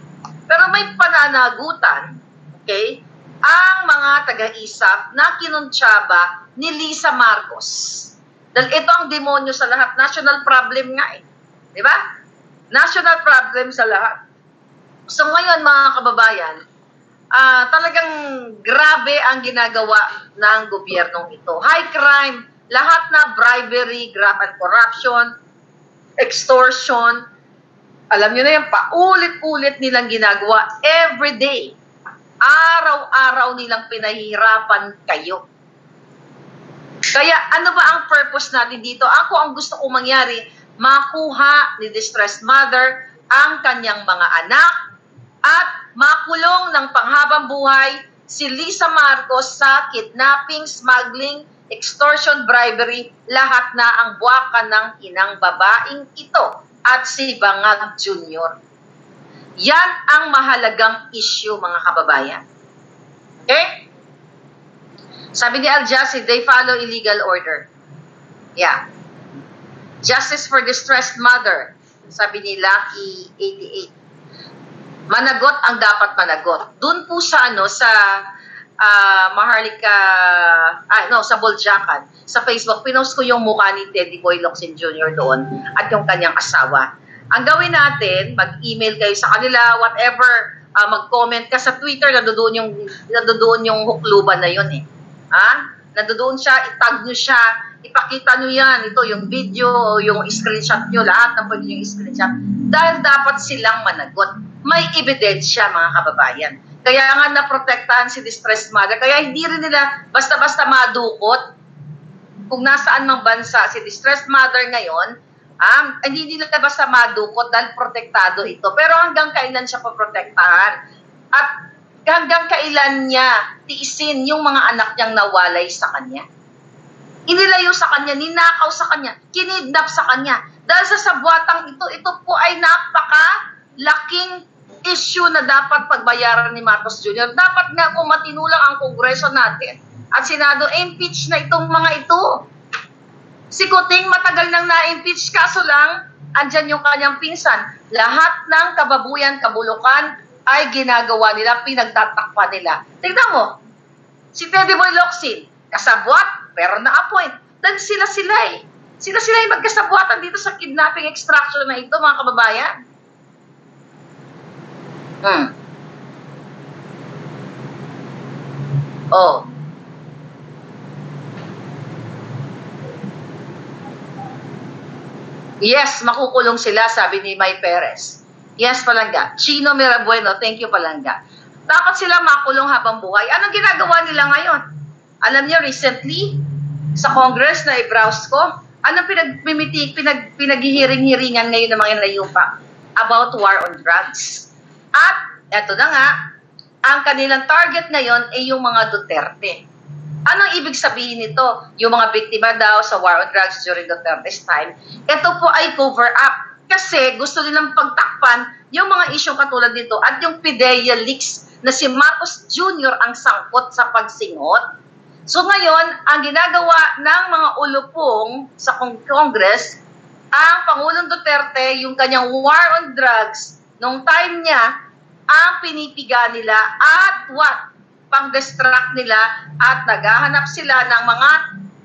Pero may pananagutan, okay, ang mga taga-isap na kinuntsaba ni Lisa Marcos. Dahil ito ang demonyo sa lahat. National problem nga eh. Di ba? National problem sa lahat. So ngayon mga kababayan, uh, talagang grabe ang ginagawa ng gobyernong ito. High crime, lahat na bribery, graft and corruption, extortion, alam nyo na yan, paulit-ulit nilang ginagawa every day. Araw-araw nilang pinahihirapan kayo. Kaya ano ba ang purpose natin dito? Ako ang gusto kong mangyari, makuha ni distressed mother ang kanyang mga anak at makulong ng panghabang buhay si Lisa Marcos sa kidnapping, smuggling, extortion, bribery, lahat na ang buwakan ng inang babaeng ito at si Bangag Jr. Yan ang mahalagang issue mga kababayan. Okay? Sabi ni Al-Jassi, they follow illegal order. Yeah. Justice for distressed mother. Sabi ni Lucky 88. Managot ang dapat managot. Doon po sa ano sa uh, Maharlika ah no sa Boljakan sa Facebook pinost ko yung mukha ni Teddy Boy Locsin Jr. doon at yung kanyang asawa. Ang gawin natin, mag-email kayo sa kanila, whatever, uh, mag-comment ka sa Twitter, nandoon yung nandoon yung hukluban na yun eh. Ha? Nandoon siya, itag nyo siya, ipakita nyo yan, ito yung video, yung screenshot nyo, lahat ng pwede yung screenshot. Dahil dapat silang managot. May ebidensya mga kababayan. Kaya nga naprotektahan si distressed mother. Kaya hindi rin nila basta-basta madukot kung nasaan mang bansa si distressed mother ngayon, um, hindi nila basta madukot dahil protektado ito. Pero hanggang kailan siya poprotektahan? At hanggang kailan niya tiisin yung mga anak niyang nawalay sa kanya? Inilayo sa kanya, ninakaw sa kanya, kinidnap sa kanya. Dahil sa sabwatang ito, ito po ay napaka laking issue na dapat pagbayaran ni Marcos Jr. Dapat nga kung matinulang ang kongreso natin at Senado, impeach na itong mga ito. Si Kuting matagal nang na-impeach, kaso lang, andyan yung kanyang pinsan. Lahat ng kababuyan, kabulukan, ay ginagawa nila, pinagtatakpan nila. Tingnan mo, si Teddy Boy Locsin, kasabwat, pero na-appoint. Dahil sila-sila eh. Sila-sila yung magkasabwatan dito sa kidnapping extraction na ito, mga kababayan. Hmm. Oh. Yes, makukulong sila, sabi ni May Perez. Yes, Palangga. Chino Mirabueno, thank you, Palangga. Dapat sila makulong habang buhay. Anong ginagawa nila ngayon? Alam niyo, recently, sa Congress na i-browse ko, anong pinag, pinag, pinaghihiring-hiringan ngayon ng mga nayupa? About war on drugs. At, eto na nga, ang kanilang target ngayon ay yung mga Duterte. Anong ibig sabihin nito? Yung mga biktima daw sa war on drugs during Duterte's time, ito po ay cover up. Kasi gusto nilang pagtakpan yung mga isyong katulad nito at yung PIDEA leaks na si Marcos Jr. ang sangkot sa pagsingot. So ngayon, ang ginagawa ng mga ulupong sa Congress, ang Pangulong Duterte, yung kanyang war on drugs, nung time niya, ang pinipiga nila at what? pang-distract nila at naghahanap sila ng mga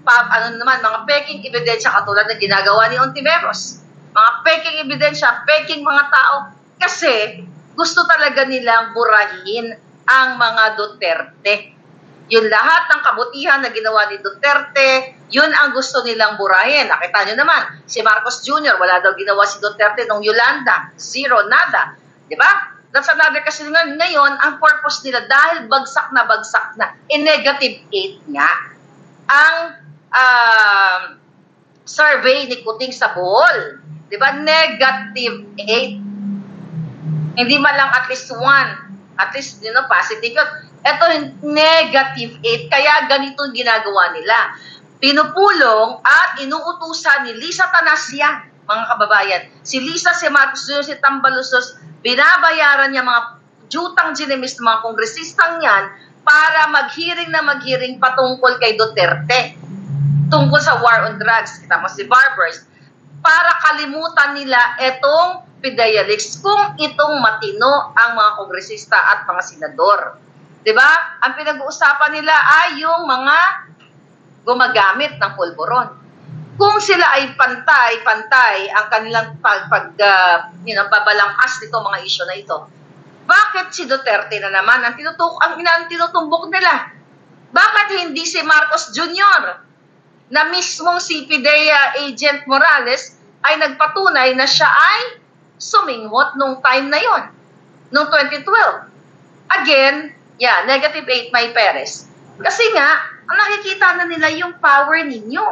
pa, ano naman, mga peking ebidensya katulad ng ginagawa ni Ontiveros. Mga peking ebidensya, peking mga tao. Kasi gusto talaga nilang burahin ang mga Duterte. Yun lahat ng kabutihan na ginawa ni Duterte, yun ang gusto nilang burahin. Nakita nyo naman, si Marcos Jr., wala daw ginawa si Duterte nung Yolanda. Zero, nada. Di ba? That's another kasi nga, ngayon, ang purpose nila, dahil bagsak na bagsak na, in negative 8 nga, ang uh, survey ni Kuting sa Bohol. Di ba? Negative 8. Hindi man lang at least 1. At least, you know, positive yun. Ito, negative 8. Kaya ganito ginagawa nila. Pinupulong at inuutusan ni Lisa Tanasya, mga kababayan. Si Lisa, Jr., si Tambalusos, binabayaran niya mga jutang ginimis ng mga kongresistang yan para maghiring na maghiring patungkol kay Duterte tungkol sa war on drugs. Kita mo si Barbers. Para kalimutan nila itong Pidayalix kung itong matino ang mga kongresista at mga senador. 'Di ba? Ang pinag-uusapan nila ay yung mga gumagamit ng pulburon kung sila ay pantay-pantay ang kanilang pag, pag uh, you know, babalangkas nito mga isyo na ito, bakit si Duterte na naman ang, tinutuk ang, ang nila? Bakit hindi si Marcos Jr. na mismong si PIDEA Agent Morales ay nagpatunay na siya ay suminghot nung time na yon, nung 2012. Again, yeah, negative 8 May Perez. Kasi nga, nakikita na nila yung power ninyo.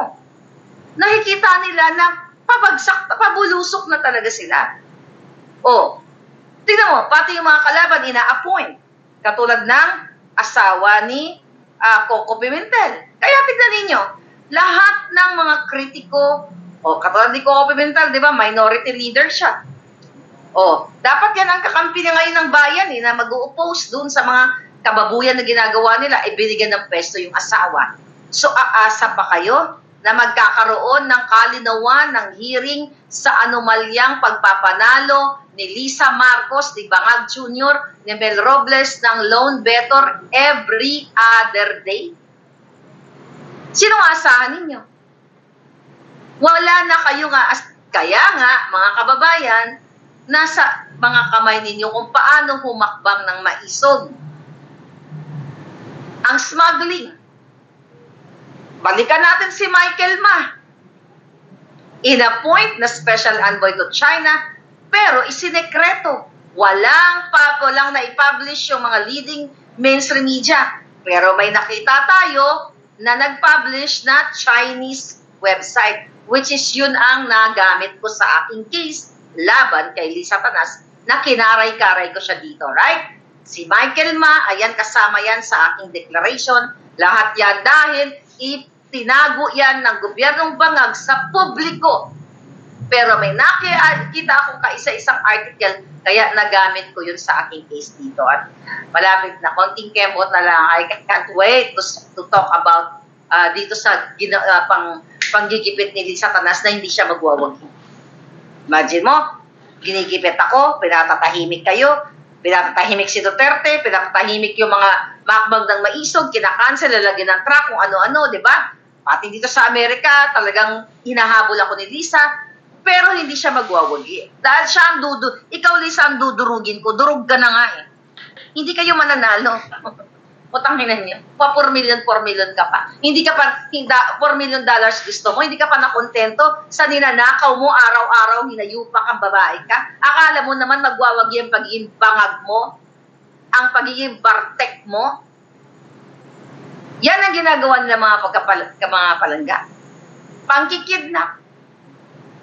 Nakikita nila na pabagsak, pabulusok na talaga sila. Oh, tingnan mo, pati yung mga kalaban ina-appoint. Katulad ng asawa ni ah, Coco Pimentel. Kaya tignan ninyo, lahat ng mga kritiko, o katulad ni Coco Pimentel, di ba, minority leader siya. O, dapat yan ang kakampi niya ngayon ng bayan eh, na mag-oppose dun sa mga kababuyan na ginagawa nila, ay binigyan ng pwesto yung asawa. So, aasa pa kayo na magkakaroon ng kalinawan ng hearing sa anomalyang pagpapanalo ni Lisa Marcos, ni Bangag Jr., ni Mel Robles ng Lone Better every other day? Sino ang asahan ninyo? Wala na kayo nga. as- Kaya nga, mga kababayan, nasa mga kamay ninyo kung paano humakbang ng maisog. Ang smuggling. Balikan natin si Michael Ma. In-appoint na special envoy to China, pero isinekreto. Walang pa, walang na-publish yung mga leading mainstream media. Pero may nakita tayo na nag-publish na Chinese website, which is yun ang nagamit ko sa aking case laban kay Lisa Tanas na kinaray-karay ko siya dito, right? Si Michael Ma, ayan kasama yan sa aking declaration. Lahat yan dahil itinago yan ng gobyernong bangag sa publiko. Pero may nakita akong kaisa-isang article, kaya nagamit ko yun sa aking case dito. At malapit na, konting kembot na lang. I can't wait to, to talk about ah, dito sa gina, ah, pang, panggigipit ni Lisa Tanas na hindi siya magwawagi. Imagine mo, ginigipit ako, pinatatahimik kayo, pinatatahimik si Duterte, pinatatahimik yung mga makbag ng maisog, kinakancel, lalagyan ng truck, kung ano-ano, di ba? Pati dito sa Amerika, talagang hinahabol ako ni Lisa, pero hindi siya magwawagi. Dahil siya ang dudu, ikaw Lisa ang dudurugin ko, durug ka na nga eh. Hindi kayo mananalo. [LAUGHS] Utang ina niyo. Pa 4 million, 4 million ka pa. Hindi ka pa, hindi, 4 million dollars gusto mo, hindi ka pa nakontento sa ninanakaw mo araw-araw, hinayupak ang babae ka. Akala mo naman magwawagi ang pagiging bangag mo, ang pagiging bartek mo. Yan ang ginagawa nila mga pagkapal, mga palangga. Pangkikidnap,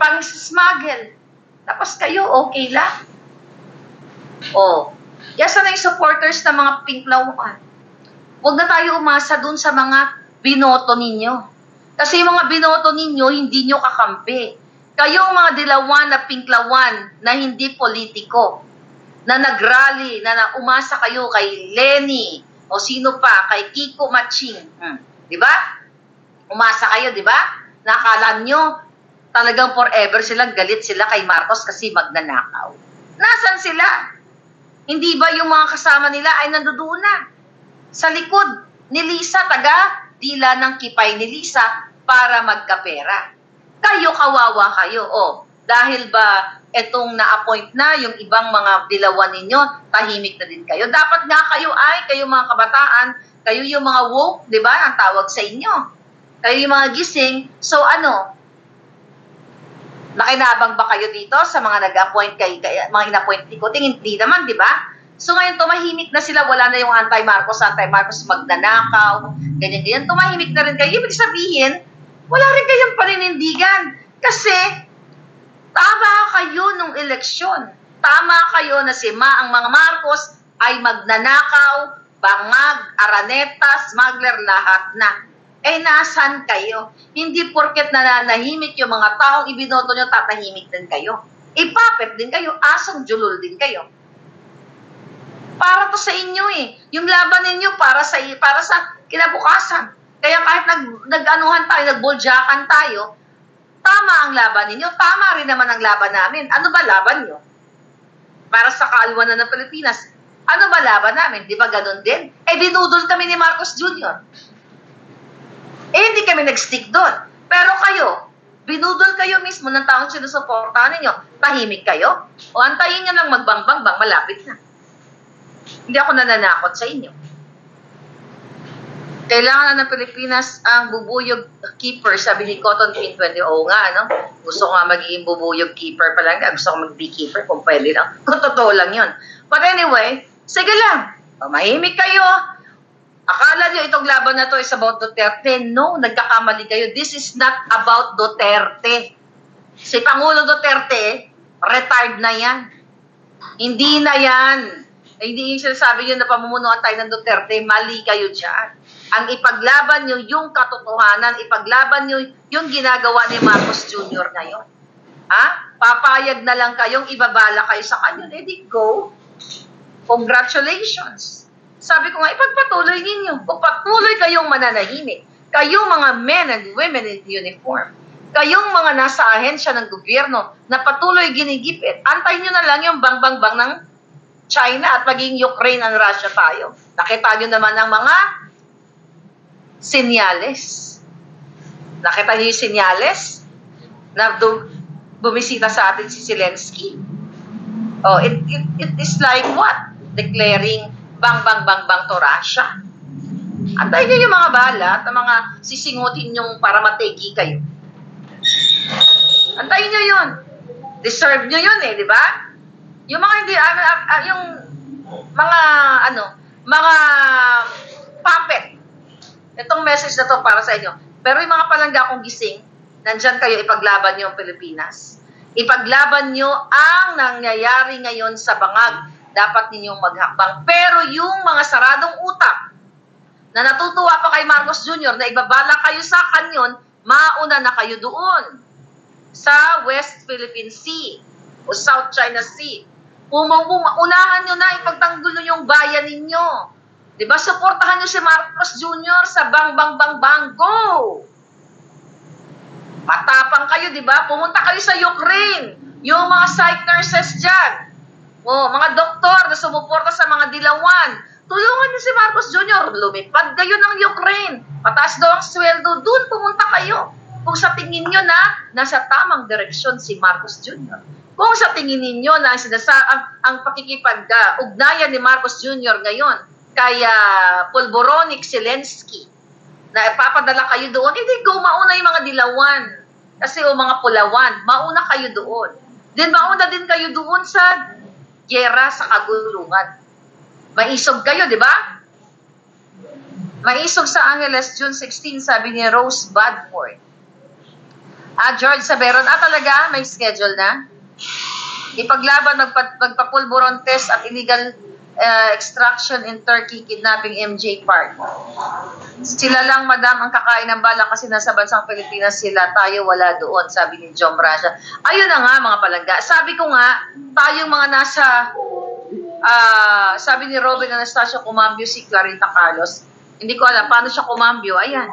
pang-smuggle. Tapos kayo, okay lang. Oh, yasa na yung supporters ng mga pinklawan. Huwag na tayo umasa dun sa mga binoto ninyo. Kasi yung mga binoto ninyo, hindi nyo kakampi. Kayong mga dilawan na pinklawan na hindi politiko, na nagrally, na, na umasa kayo kay Lenny, o sino pa, kay Kiko Maching. Hmm. Di ba? Umasa kayo, di ba? Nakala nyo, talagang forever silang galit sila kay Marcos kasi magnanakaw. Nasaan sila? Hindi ba yung mga kasama nila ay nandoon na? Sa likod ni Lisa, taga dila ng kipay ni Lisa para magkapera. Kayo kawawa kayo. O, dahil ba etong na-appoint na yung ibang mga dilawan ninyo, tahimik na din kayo. Dapat nga kayo ay, kayo mga kabataan, kayo yung mga woke, di ba, ang tawag sa inyo. Kayo yung mga gising. So ano, nakinabang ba kayo dito sa mga nag-appoint kay, kay mga in-appoint ko? Hindi naman, di ba? So ngayon tumahimik na sila, wala na yung anti-Marcos, anti-Marcos magnanakaw, ganyan-ganyan. Tumahimik na rin kayo. Ibig sabihin, wala rin kayong paninindigan. Kasi, tama kayo nung eleksyon. Tama kayo na si Ma, ang mga Marcos ay magnanakaw, bangag, araneta, smuggler, lahat na. Eh, nasan kayo? Hindi porket nananahimik yung mga taong ibinoto nyo, tatahimik din kayo. Ipapet din kayo, asong julol din kayo para to sa inyo eh. Yung laban ninyo para sa para sa kinabukasan. Kaya kahit nag nag-anuhan tayo, nagbuljakan tayo, tama ang laban ninyo, tama rin naman ang laban namin. Ano ba laban nyo? Para sa kaalwanan ng Pilipinas. Ano ba laban namin? Di ba ganun din? Eh, dinudol kami ni Marcos Jr. Eh, hindi kami nag-stick doon. Pero kayo, binudol kayo mismo ng taong sinusuportahan ninyo. Tahimik kayo? O antayin nyo lang magbangbang-bang, malapit na. Hindi ako nananakot sa inyo. Kailangan na ng Pilipinas ang bubuyog keeper, sabi ni Cotton Pin 20. Oo nga, no? Gusto ko nga magiging bubuyog keeper pa lang. Gusto ko mag-beekeeper kung pwede lang. [LAUGHS] Kung totoo lang yun. But anyway, sige lang. O, Mahimik kayo. Akala nyo itong laban na to is about Duterte. No, nagkakamali kayo. This is not about Duterte. Si Pangulo Duterte, retired na yan. Hindi na yan. Hindi yung sinasabi yun na pamumunuan tayo ng Duterte, mali kayo dyan. Ang ipaglaban nyo yung katotohanan, ipaglaban nyo yung ginagawa ni Marcos Jr. ngayon. Ha? Papayag na lang kayong ibabala kayo sa kanya. Eh di go. Congratulations. Sabi ko nga, ipagpatuloy ninyo. Kung patuloy kayong mananahimik, kayong mga men and women in uniform, kayong mga nasa ahensya ng gobyerno na patuloy ginigipit, antayin nyo na lang yung bang-bang-bang ng China at maging Ukraine and Russia tayo. Nakita nyo naman ang mga sinyales. Nakita niyo yung sinyales na bumisita sa atin si Zelensky? Oh, it, it, it is like what? Declaring bang bang bang bang to Russia. Antay niyo yung mga balat na mga sisingutin yung para mategi kayo. Antayin niyo yun. Deserve niyo yun eh, di ba? Yung mga hindi, ah, ah, yung mga, ano, mga puppet. Itong message na to para sa inyo. Pero yung mga palangga kong gising, nandyan kayo, ipaglaban niyo ang Pilipinas. Ipaglaban niyo ang nangyayari ngayon sa bangag. Dapat ninyong maghakbang. Pero yung mga saradong utak, na natutuwa pa kay Marcos Jr. na ibabala kayo sa kanyon, mauna na kayo doon sa West Philippine Sea o South China Sea. Pumupuma, unahan nyo na, ipagtanggol nyo yung bayan ninyo. Di ba? Suportahan nyo si Marcos Jr. sa bang bang bang bang go! Matapang kayo, di ba? Pumunta kayo sa Ukraine. Yung mga psych nurses dyan. O, mga doktor na sumuporta sa mga dilawan. Tulungan niyo si Marcos Jr. Lumipad kayo ng Ukraine. Pataas daw ang sweldo. Doon pumunta kayo. Kung sa tingin nyo na nasa tamang direksyon si Marcos Jr. Kung sa tingin ninyo na sinasa, ang, ang pakikipag-ugnayan ni Marcos Jr. ngayon kay uh, Polboronic Zelensky na ipapadala kayo doon, hindi go mauna yung mga dilawan. Kasi o mga pulawan, mauna kayo doon. Then mauna din kayo doon sa gera sa kagulungan. Maisog kayo, di ba? Maisog sa Angeles, June 16, sabi ni Rose Badford. Ah, George Saberon, ah talaga, may schedule na? Ipaglaban, magpa, magpapulburon test at illegal uh, extraction in Turkey, kidnapping MJ Park. Sila lang, madam, ang kakain ng bala kasi nasa bansang Pilipinas sila, tayo wala doon, sabi ni John Brasha. Ayun na nga, mga palangga. Sabi ko nga, tayong mga nasa, uh, sabi ni Robin Anastasio, kumambyo si Clarita Carlos. Hindi ko alam, paano siya kumambyo? Ayan.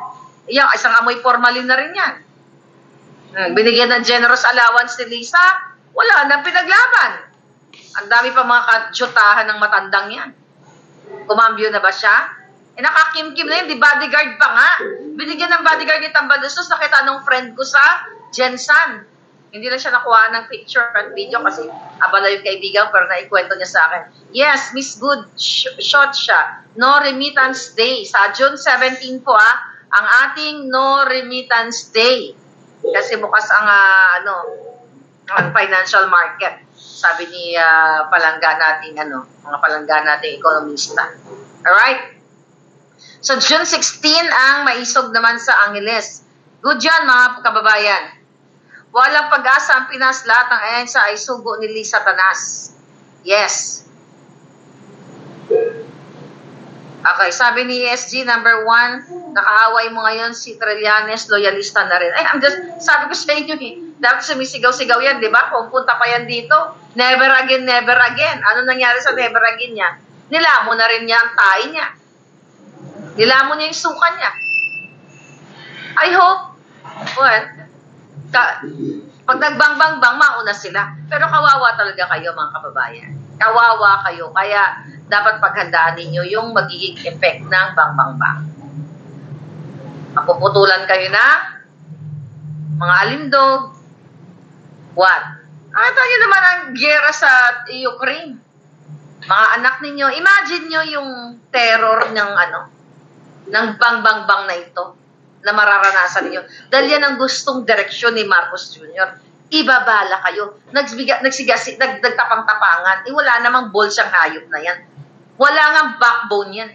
Ayan, isang amoy formalin na rin yan. Hmm, binigyan ng generous allowance ni Lisa, wala nang pinaglaban. Ang dami pa mga kadyutahan ng matandang yan. Kumambyo na ba siya? Eh, nakakimkim na yun, di bodyguard pa nga. Binigyan ng bodyguard ni Tambalustos, nakita nung friend ko sa Jensan. Hindi lang siya nakuha ng picture at video kasi abala yung kaibigan pero naikwento niya sa akin. Yes, Miss Good, sh- shot siya. No Remittance Day. Sa June 17 po ah, ang ating No Remittance Day. Kasi bukas ang uh, ano, ang financial market sabi ni uh, palangga nating ano, mga palangga nating ekonomista. Alright? So, June 16 ang maisog naman sa Angeles. Good yan, mga kababayan. Walang pag-asa ang Pinas, lahat ng ayensa ay sugo ni Lisa Tanas. Yes. Okay, sabi ni ESG number one, nakaaway mo ngayon si Trillanes, loyalista na rin. Ay, I'm just, sabi ko sa inyo eh, dapat sumisigaw-sigaw yan, di ba? Kung punta pa yan dito, never again, never again. Ano nangyari sa never again niya? Nilamo na rin niya ang tayo niya. Nilamo niya yung suka niya. I hope, well, ka, pag nagbang-bang-bang, mauna sila. Pero kawawa talaga kayo, mga kababayan. Kawawa kayo. Kaya, dapat paghandaan ninyo yung magiging effect ng bang-bang-bang. Mapuputulan kayo na mga alindog. What? Ano nyo naman ang gera sa Ukraine? Mga anak ninyo, imagine nyo yung terror ng ano, ng bang-bang-bang na ito na mararanasan ninyo. Dahil yan ang gustong direksyon ni Marcos Jr. Ibabala kayo. Nagsiga, nagsigasi, nag, nagtapang-tapangan. Eh, wala namang bolsang hayop na yan. Wala nga backbone yan.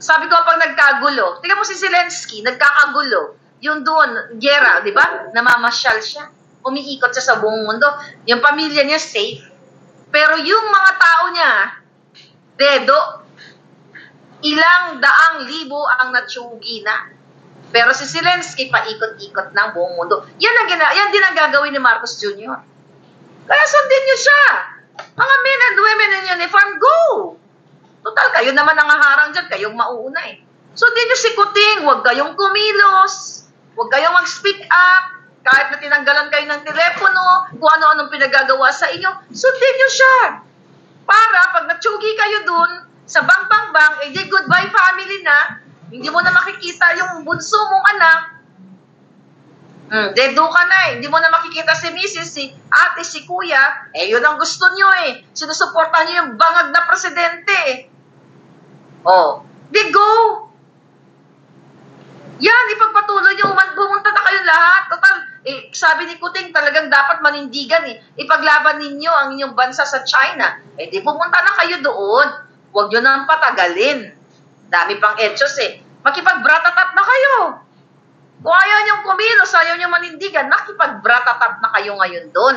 Sabi ko pag nagkagulo, tingnan mo si Zelensky, nagkakagulo. Yung doon, gera, di ba? Namamasyal siya. Umiikot siya sa buong mundo. Yung pamilya niya safe. Pero yung mga tao niya, dedo, ilang daang libo ang natsugi na. Pero si Zelensky, paikot-ikot ng buong mundo. Yan, ang gina- yan din ang gagawin ni Marcos Jr. Kaya sundin niyo siya. Mga men and women in uniform, go! Total, kayo naman ang haharang dyan, kayong mauuna eh. Sundin niyo si Kuting, huwag kayong kumilos, huwag kayong mag-speak up, kahit na tinanggalan kayo ng telepono, kung ano-anong pinagagawa sa inyo, sundin niyo siya. Para pag natsugi kayo dun, sa bang bang bang, eh di goodbye family na, hindi mo na makikita yung bunso mong anak, Hmm, dedo ka na eh. Hindi mo na makikita si misis, si ate, si kuya. Eh, yun ang gusto nyo eh. Sinusuportahan nyo yung bangag na presidente eh. Oh, di go! Yan, ipagpatuloy nyo. Pumunta na kayo lahat. Total, eh, sabi ni Kuting, talagang dapat manindigan eh. Ipaglaban ninyo ang inyong bansa sa China. Eh, di pumunta na kayo doon. Huwag nyo nang patagalin. Dami pang etchos eh. Makipagbratatat na kayo. Kung ayaw niyong kumilos, ayaw niyong manindigan, nakipagbratatat na kayo ngayon doon.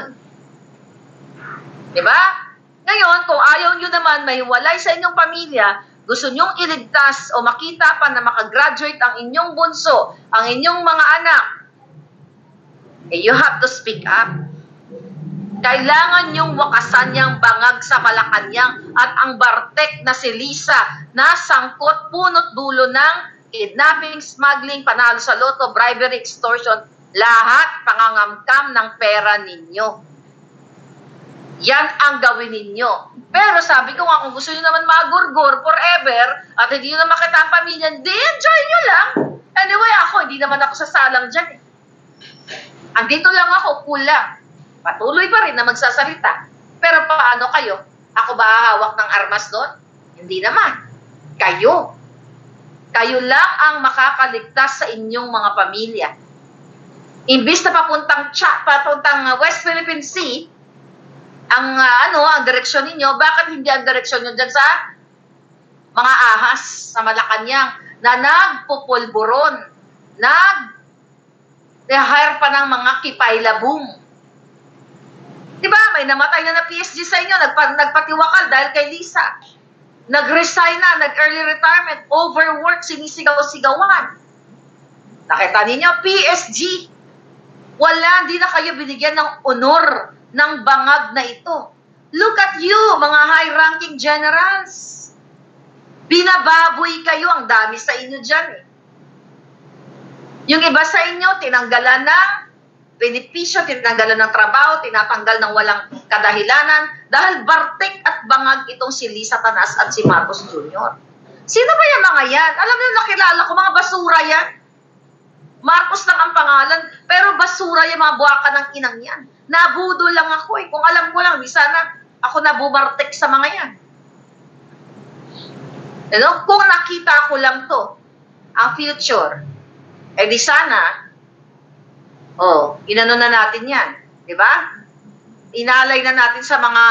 Di ba? Ngayon, kung ayaw niyo naman may walay sa inyong pamilya, gusto niyong iligtas o makita pa na makagraduate ang inyong bunso, ang inyong mga anak, eh, you have to speak up. Kailangan niyong wakasan niyang bangag sa Malacanang at ang bartek na si Lisa na sangkot punot dulo ng kidnapping, smuggling, panalo sa loto, bribery, extortion, lahat pangangamkam ng pera ninyo. Yan ang gawin ninyo. Pero sabi ko nga, kung gusto nyo naman magurgur forever at hindi nyo na makita ang pamilya, di enjoy nyo lang. Anyway, ako, hindi naman ako sasalang dyan. eh. Andito lang ako, cool lang. Patuloy pa rin na magsasalita. Pero paano kayo? Ako ba hawak ng armas doon? Hindi naman. Kayo. Kayo lang ang makakaligtas sa inyong mga pamilya. Imbis na papuntang Cha, papuntang West Philippine Sea, ang uh, ano, ang direksyon ninyo, bakit hindi ang direksyon nyo dyan sa mga ahas sa Malacanang na nagpupulburon, nag hire pa ng mga kipaylabong. Di ba? May namatay na na PSG sa inyo, nagpa, nagpatiwakal dahil kay Lisa. Nag-resign na, nag-early retirement, overwork, sinisigaw-sigawan. Nakita ninyo, PSG. Wala, hindi na kayo binigyan ng honor ng bangag na ito. Look at you, mga high-ranking generals. Binababoy kayo, ang dami sa inyo dyan eh. Yung iba sa inyo, tinanggalan ng benepisyo, tinanggalan ng trabaho, tinatanggal ng walang kadahilanan dahil bartek at bangag itong si Lisa Tanas at si Marcos Jr. Sino ba yung mga yan? Alam niyo, nakilala ko, mga basura yan. Marcos lang ang pangalan, pero basura yung mga buwaka ng inang yan. Nabudo lang ako eh. Kung alam ko lang, di sana ako nabubartek sa mga yan. Ano? Kung nakita ko lang to, ang future, eh di sana, oh, inano na natin yan. Di ba? Inalay na natin sa mga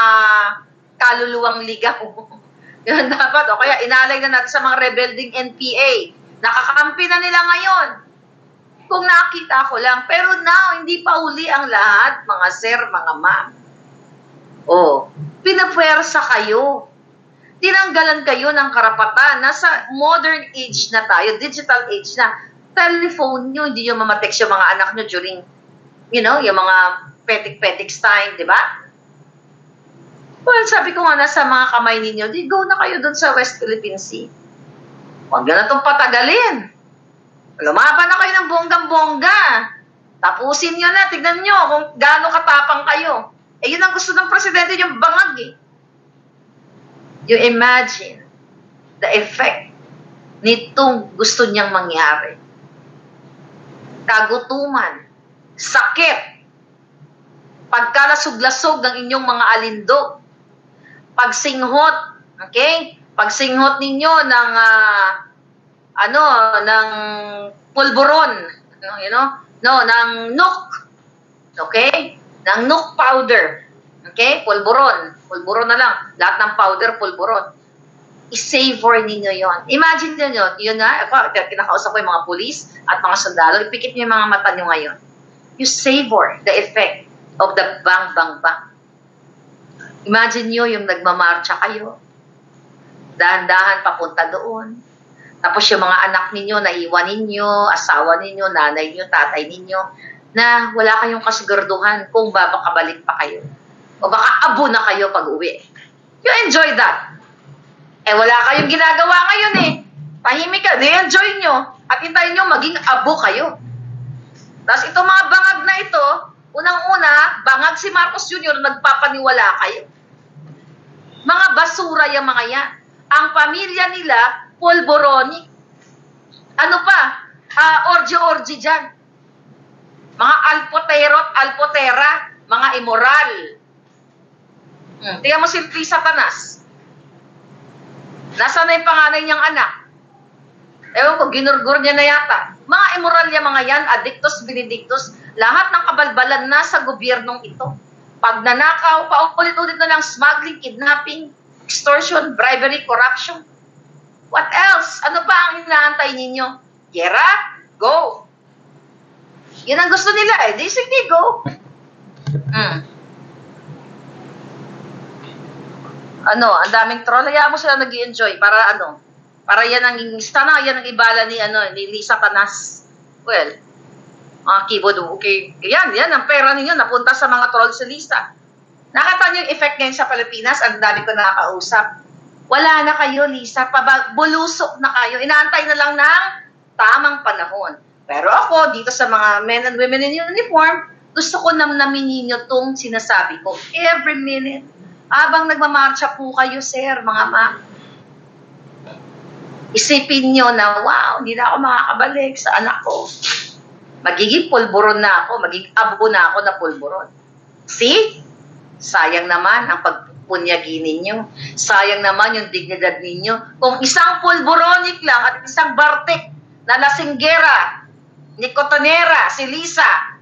kaluluwang ligaw. [LAUGHS] Yan dapat. O kaya inalay na natin sa mga rebuilding NPA. Nakakampi na nila ngayon. Kung nakita ko lang. Pero now, hindi pa uli ang lahat, mga sir, mga ma'am. Oh, pinapwersa kayo. Tinanggalan kayo ng karapatan. Nasa modern age na tayo, digital age na. Telephone nyo, hindi nyo mamatext yung mga anak nyo during, you know, yung mga petik-petik time, di ba? Well, sabi ko nga nasa mga kamay ninyo, di go na kayo dun sa West Philippine Sea. Huwag na itong patagalin. Lumaban na kayo ng bonggang-bongga. Tapusin nyo na, tignan nyo kung gaano katapang kayo. Eh, yun ang gusto ng presidente yung bangag eh. You imagine the effect nitong gusto niyang mangyari. Kagutuman, sakit, pagkalasog-lasog ng inyong mga alindog, pagsinghot, okay? Pagsinghot ninyo ng uh, ano, ng pulburon, you know, no, ng nook, okay? Ng nook powder, okay? Pulburon, pulburon na lang, lahat ng powder, pulburon. I-savor ninyo yon. Imagine niyo yun nga, ako, kinakausap ko yung mga pulis at mga sundalo, ipikit niyo yung mga mata niyo ngayon. You savor the effect of the bang, bang, bang. Imagine niyo yung nagmamarcha kayo, dahan-dahan papunta doon, tapos yung mga anak ninyo, naiwan ninyo, asawa ninyo, nanay ninyo, tatay ninyo, na wala kayong kasiguraduhan kung babakabalik pa kayo. O baka abo na kayo pag uwi. You enjoy that. Eh wala kayong ginagawa ngayon eh. Tahimik ka, enjoy nyo. At hintayin nyo maging abo kayo. Tapos itong mga bangag na ito, unang-una, bangag si Marcos Jr. nagpapaniwala kayo. Mga basura yung mga yan. Ang pamilya nila, polboroni. Ano pa? Uh, orgy-orgy dyan. Mga alpotero at alpotera, mga immoral. Hmm. Tingnan mo si. Satanas. Nasaan na yung panganay niyang anak? Ewan ko, ginurgur niya na yata. Mga immoral yung mga yan, addictus, benedictus, lahat ng kabalbalan na sa gobyernong ito. Pag nanakaw, paulit-ulit na lang smuggling, kidnapping, extortion, bribery, corruption. What else? Ano pa ang inaantay ninyo? Gera? Go! Yan ang gusto nila eh. Di sige, go. Mm. Ano, ang daming troll. Hayaan mo sila nag enjoy para ano, para yan ang, sana yan ang ibala ni, ano, ni Lisa Tanas. Well, mga keyboard, okay. Yan, yan, ang pera ninyo napunta sa mga troll sa Lisa. Nakita yung effect ngayon sa Pilipinas, ang dami ko nakakausap wala na kayo, Lisa. Bulusok na kayo. Inaantay na lang ng tamang panahon. Pero ako, dito sa mga men and women in uniform, gusto ko namnamin ninyo itong sinasabi ko. Every minute. Habang nagmamarcha po kayo, sir, mga ma. Isipin nyo na, wow, hindi na ako makakabalik sa anak ko. Magiging pulburon na ako, magiging abo na ako na pulburon. See? Sayang naman ang pag punyagi ninyo. Sayang naman yung dignidad ninyo. Kung isang pulboronic lang at isang bartek na lasinggera, nikotonera, si Lisa,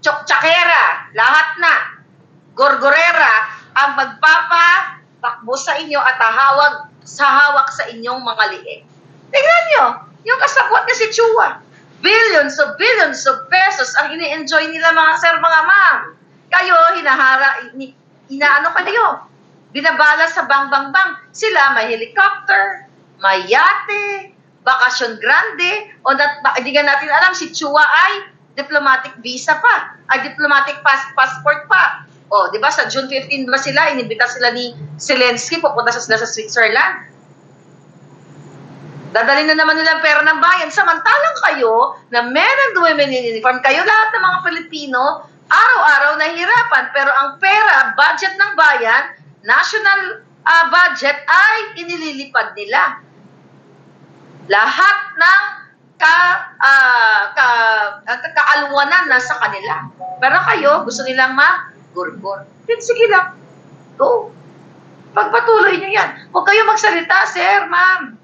chokchakera, lahat na, gorgorera, ang magpapatakbo sa inyo at hahawag sa hawak sa inyong mga liig. Tingnan nyo, yung kasabot na si Chua. Billions of billions of pesos ang ini-enjoy nila mga sir, mga ma'am. Kayo, hinahara, inaano kayo, binabala sa bang-bang-bang. Sila may helicopter, may yate, bakasyon grande, o nat, hindi nga natin alam, si Chua ay diplomatic visa pa, ay diplomatic pass, passport pa. O, di ba, sa June 15 ba sila, inibita sila ni Zelensky, pupunta sila sa Switzerland. Dadalhin na naman nila pera ng bayan. Samantalang kayo, na men and women in uniform, kayo lahat ng mga Pilipino, araw-araw nahihirapan. Pero ang pera, budget ng bayan, national uh, budget ay inililipad nila. Lahat ng ka, uh, ka, uh, kaalwanan nasa kanila. Pero kayo, gusto nilang ma-gurgur. Then sige lang. Go. Pagpatuloy nyo yan. Huwag kayo magsalita, sir, ma'am.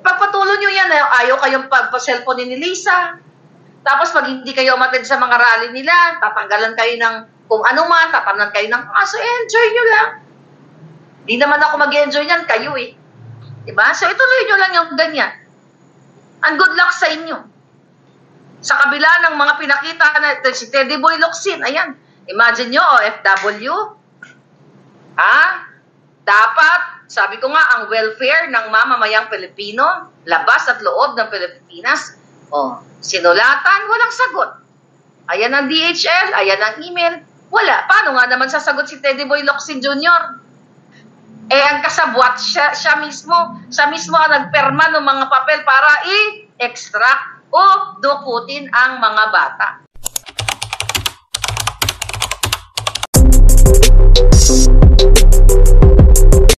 Pagpatuloy nyo yan, ayaw kayong pagpa-cellphone ni Lisa. Tapos pag hindi kayo umatid sa mga rally nila, tatanggalan kayo ng kung ano man, tatanan kayo ng kaso, enjoy nyo lang. Di naman ako mag-enjoy niyan, kayo eh. Diba? So ituloy nyo lang yung ganyan. And good luck sa inyo. Sa kabila ng mga pinakita na si Teddy Boy Locsin, ayan, imagine nyo, OFW, ha? Dapat, sabi ko nga, ang welfare ng mamamayang Pilipino, labas at loob ng Pilipinas, oh, sinulatan, walang sagot. Ayan ang DHL, ayan ang email, wala. Paano nga naman sasagot si Teddy Boy Locsin Jr.? Eh, ang kasabwat, siya, siya mismo, siya mismo ang nagperma ng mga papel para i-extract o dukutin ang mga bata.